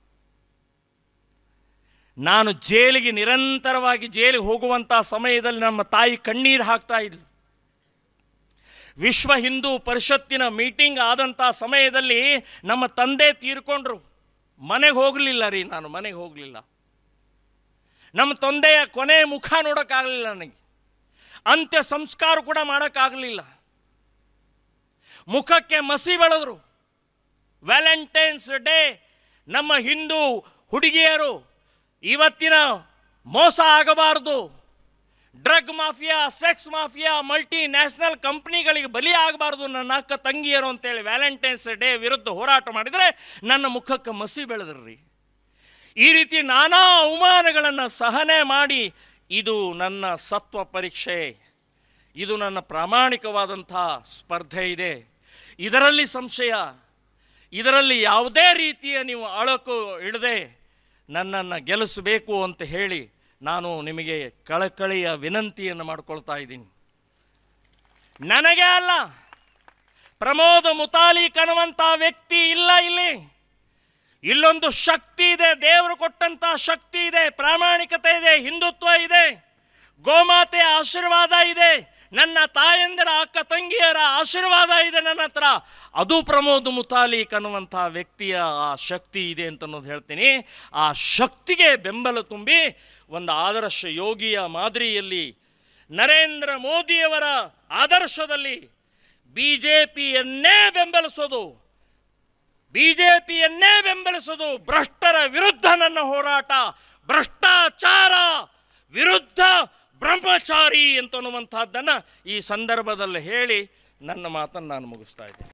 ನಾನು ಜೈಲಿಗೆ ನಿರಂತರವಾಗಿ ಜೈಲಿಗೆ ಹೋಗುವಂಥ ಸಮಯದಲ್ಲಿ ನಮ್ಮ ತಾಯಿ ಕಣ್ಣೀರು ಹಾಕ್ತಾ ಇದ್ಲು. ವಿಶ್ವ ಹಿಂದೂ ಪರಿಷತ್ತಿನ ಮೀಟಿಂಗ್ ಆದಂಥ ಸಮಯದಲ್ಲಿ ನಮ್ಮ ತಂದೆ ತೀರ್ಕೊಂಡ್ರು. ಮನೆಗೆ ಹೋಗಲಿಲ್ಲ ರೀ ನಾನು, ಮನೆಗೆ ಹೋಗಲಿಲ್ಲ. ನಮ್ಮ ತಂದೆಯ ಕೊನೆ ಮುಖ ನೋಡೋಕ್ಕಾಗಲಿಲ್ಲ ನನಗೆ. ಅಂತ್ಯ ಸಂಸ್ಕಾರ ಕೂಡ ಮಾಡೋಕ್ಕಾಗಲಿಲ್ಲ. ಮುಖಕ್ಕೆ ಮಸಿ ಬೆಳೆದ್ರು. ವ್ಯಾಲೆಂಟೈನ್ಸ್ ಡೇ ನಮ್ಮ ಹಿಂದೂ ಹುಡುಗಿಯರು ಇವತ್ತಿನ ಮೋಸ ಆಗಬಾರದು. Drug mafia, sex mafia multinational ಕಂಪ್ನಿಗಳಿಗೆ ಬಲಿ ಆಗಬಾರ್ದು ನನ್ನ ಅಕ್ಕ ತಂಗಿಯರು ಅಂತೇಳಿ ವ್ಯಾಲೆಂಟೈನ್ಸ್ ಡೇ ವಿರುದ್ಧ ಹೋರಾಟ ಮಾಡಿದರೆ ನನ್ನ ಮುಖಕ್ಕೆ ಮಸಿ ಬೆಳೆದ್ರಿ. ಈ ರೀತಿ ನಾನಾ ಅವಮಾನಗಳನ್ನು ಸಹನೆ ಮಾಡಿ ಇದು ನನ್ನ ಸತ್ವ ಪರೀಕ್ಷೆ. ಇದು ನನ್ನ ಪ್ರಾಮಾಣಿಕವಾದಂಥ ಸ್ಪರ್ಧೆ ಇದೆ. ಇದರಲ್ಲಿ ಸಂಶಯ. ಇದರಲ್ಲಿ ಯಾವುದೇ ರೀತಿಯ ನೀವು ಅಳಕು ಇಳದೆ ನನ್ನನ್ನು ಗೆಲ್ಲಿಸಬೇಕು ಅಂತ ಹೇಳಿ ನಾನು ನಿಮಗೆ ಕಳಕಳಿಯ ವಿನಂತಿಯನ್ನು ಮಾಡಿಕೊಳ್ತಾ ಇದ್ದೀನಿ. ನನಗೆ ಅಲ್ಲ, ಪ್ರಮೋದ ಮುತಾಲಿಕ್ ಅನ್ನುವಂಥ ವ್ಯಕ್ತಿ ಇಲ್ಲ ಇಲ್ಲಿ. ಇಲ್ಲೊಂದು ಶಕ್ತಿ ಇದೆ, ದೇವರು ಕೊಟ್ಟಂಥ ಶಕ್ತಿ ಇದೆ, ಪ್ರಾಮಾಣಿಕತೆ ಇದೆ, ಹಿಂದುತ್ವ ಇದೆ, ಗೋಮಾತೆಯ ಆಶೀರ್ವಾದ ಇದೆ. ನನ್ನ ತಾಯಂದಿರ ಅಕ್ಕ ತಂಗಿಯರ ಆಶೀರ್ವಾದ ಇದೆ ನನ್ನ ಹತ್ರ. ಅದು ಪ್ರಮೋದ್ ಮುತಾಲಿಕ್ ಅನ್ನುವಂಥ ವ್ಯಕ್ತಿಯ ಆ ಶಕ್ತಿ ಇದೆ ಅಂತ ಅನ್ನೋದು ಹೇಳ್ತೀನಿ. ಆ ಶಕ್ತಿಗೆ ಬೆಂಬಲ ತುಂಬಿ ಒಂದು ಆದರ್ಶ ಯೋಗಿಯ ಮಾದರಿಯಲ್ಲಿ ನರೇಂದ್ರ ಮೋದಿಯವರ ಆದರ್ಶದಲ್ಲಿ ಬಿ ಜೆ ಪಿಯನ್ನೇ ಬೆಂಬಲಿಸೋದು. ಬಿ ಜೆ ಪಿಯನ್ನೇ ಬೆಂಬಲಿಸೋದು. ಭ್ರಷ್ಟರ ವಿರುದ್ಧ ನನ್ನ ಹೋರಾಟ. ಭ್ರಷ್ಟಾಚಾರ ವಿರುದ್ಧ ಬ್ರಹ್ಮಚಾರಿ ಅಂತನ್ನುವಂಥದ್ದನ್ನು ಈ ಸಂದರ್ಭದಲ್ಲಿ ಹೇಳಿ ನನ್ನ ಮಾತನ್ನು ನಾನು ಮುಗಿಸ್ತಾ ಇದ್ದೇನೆ.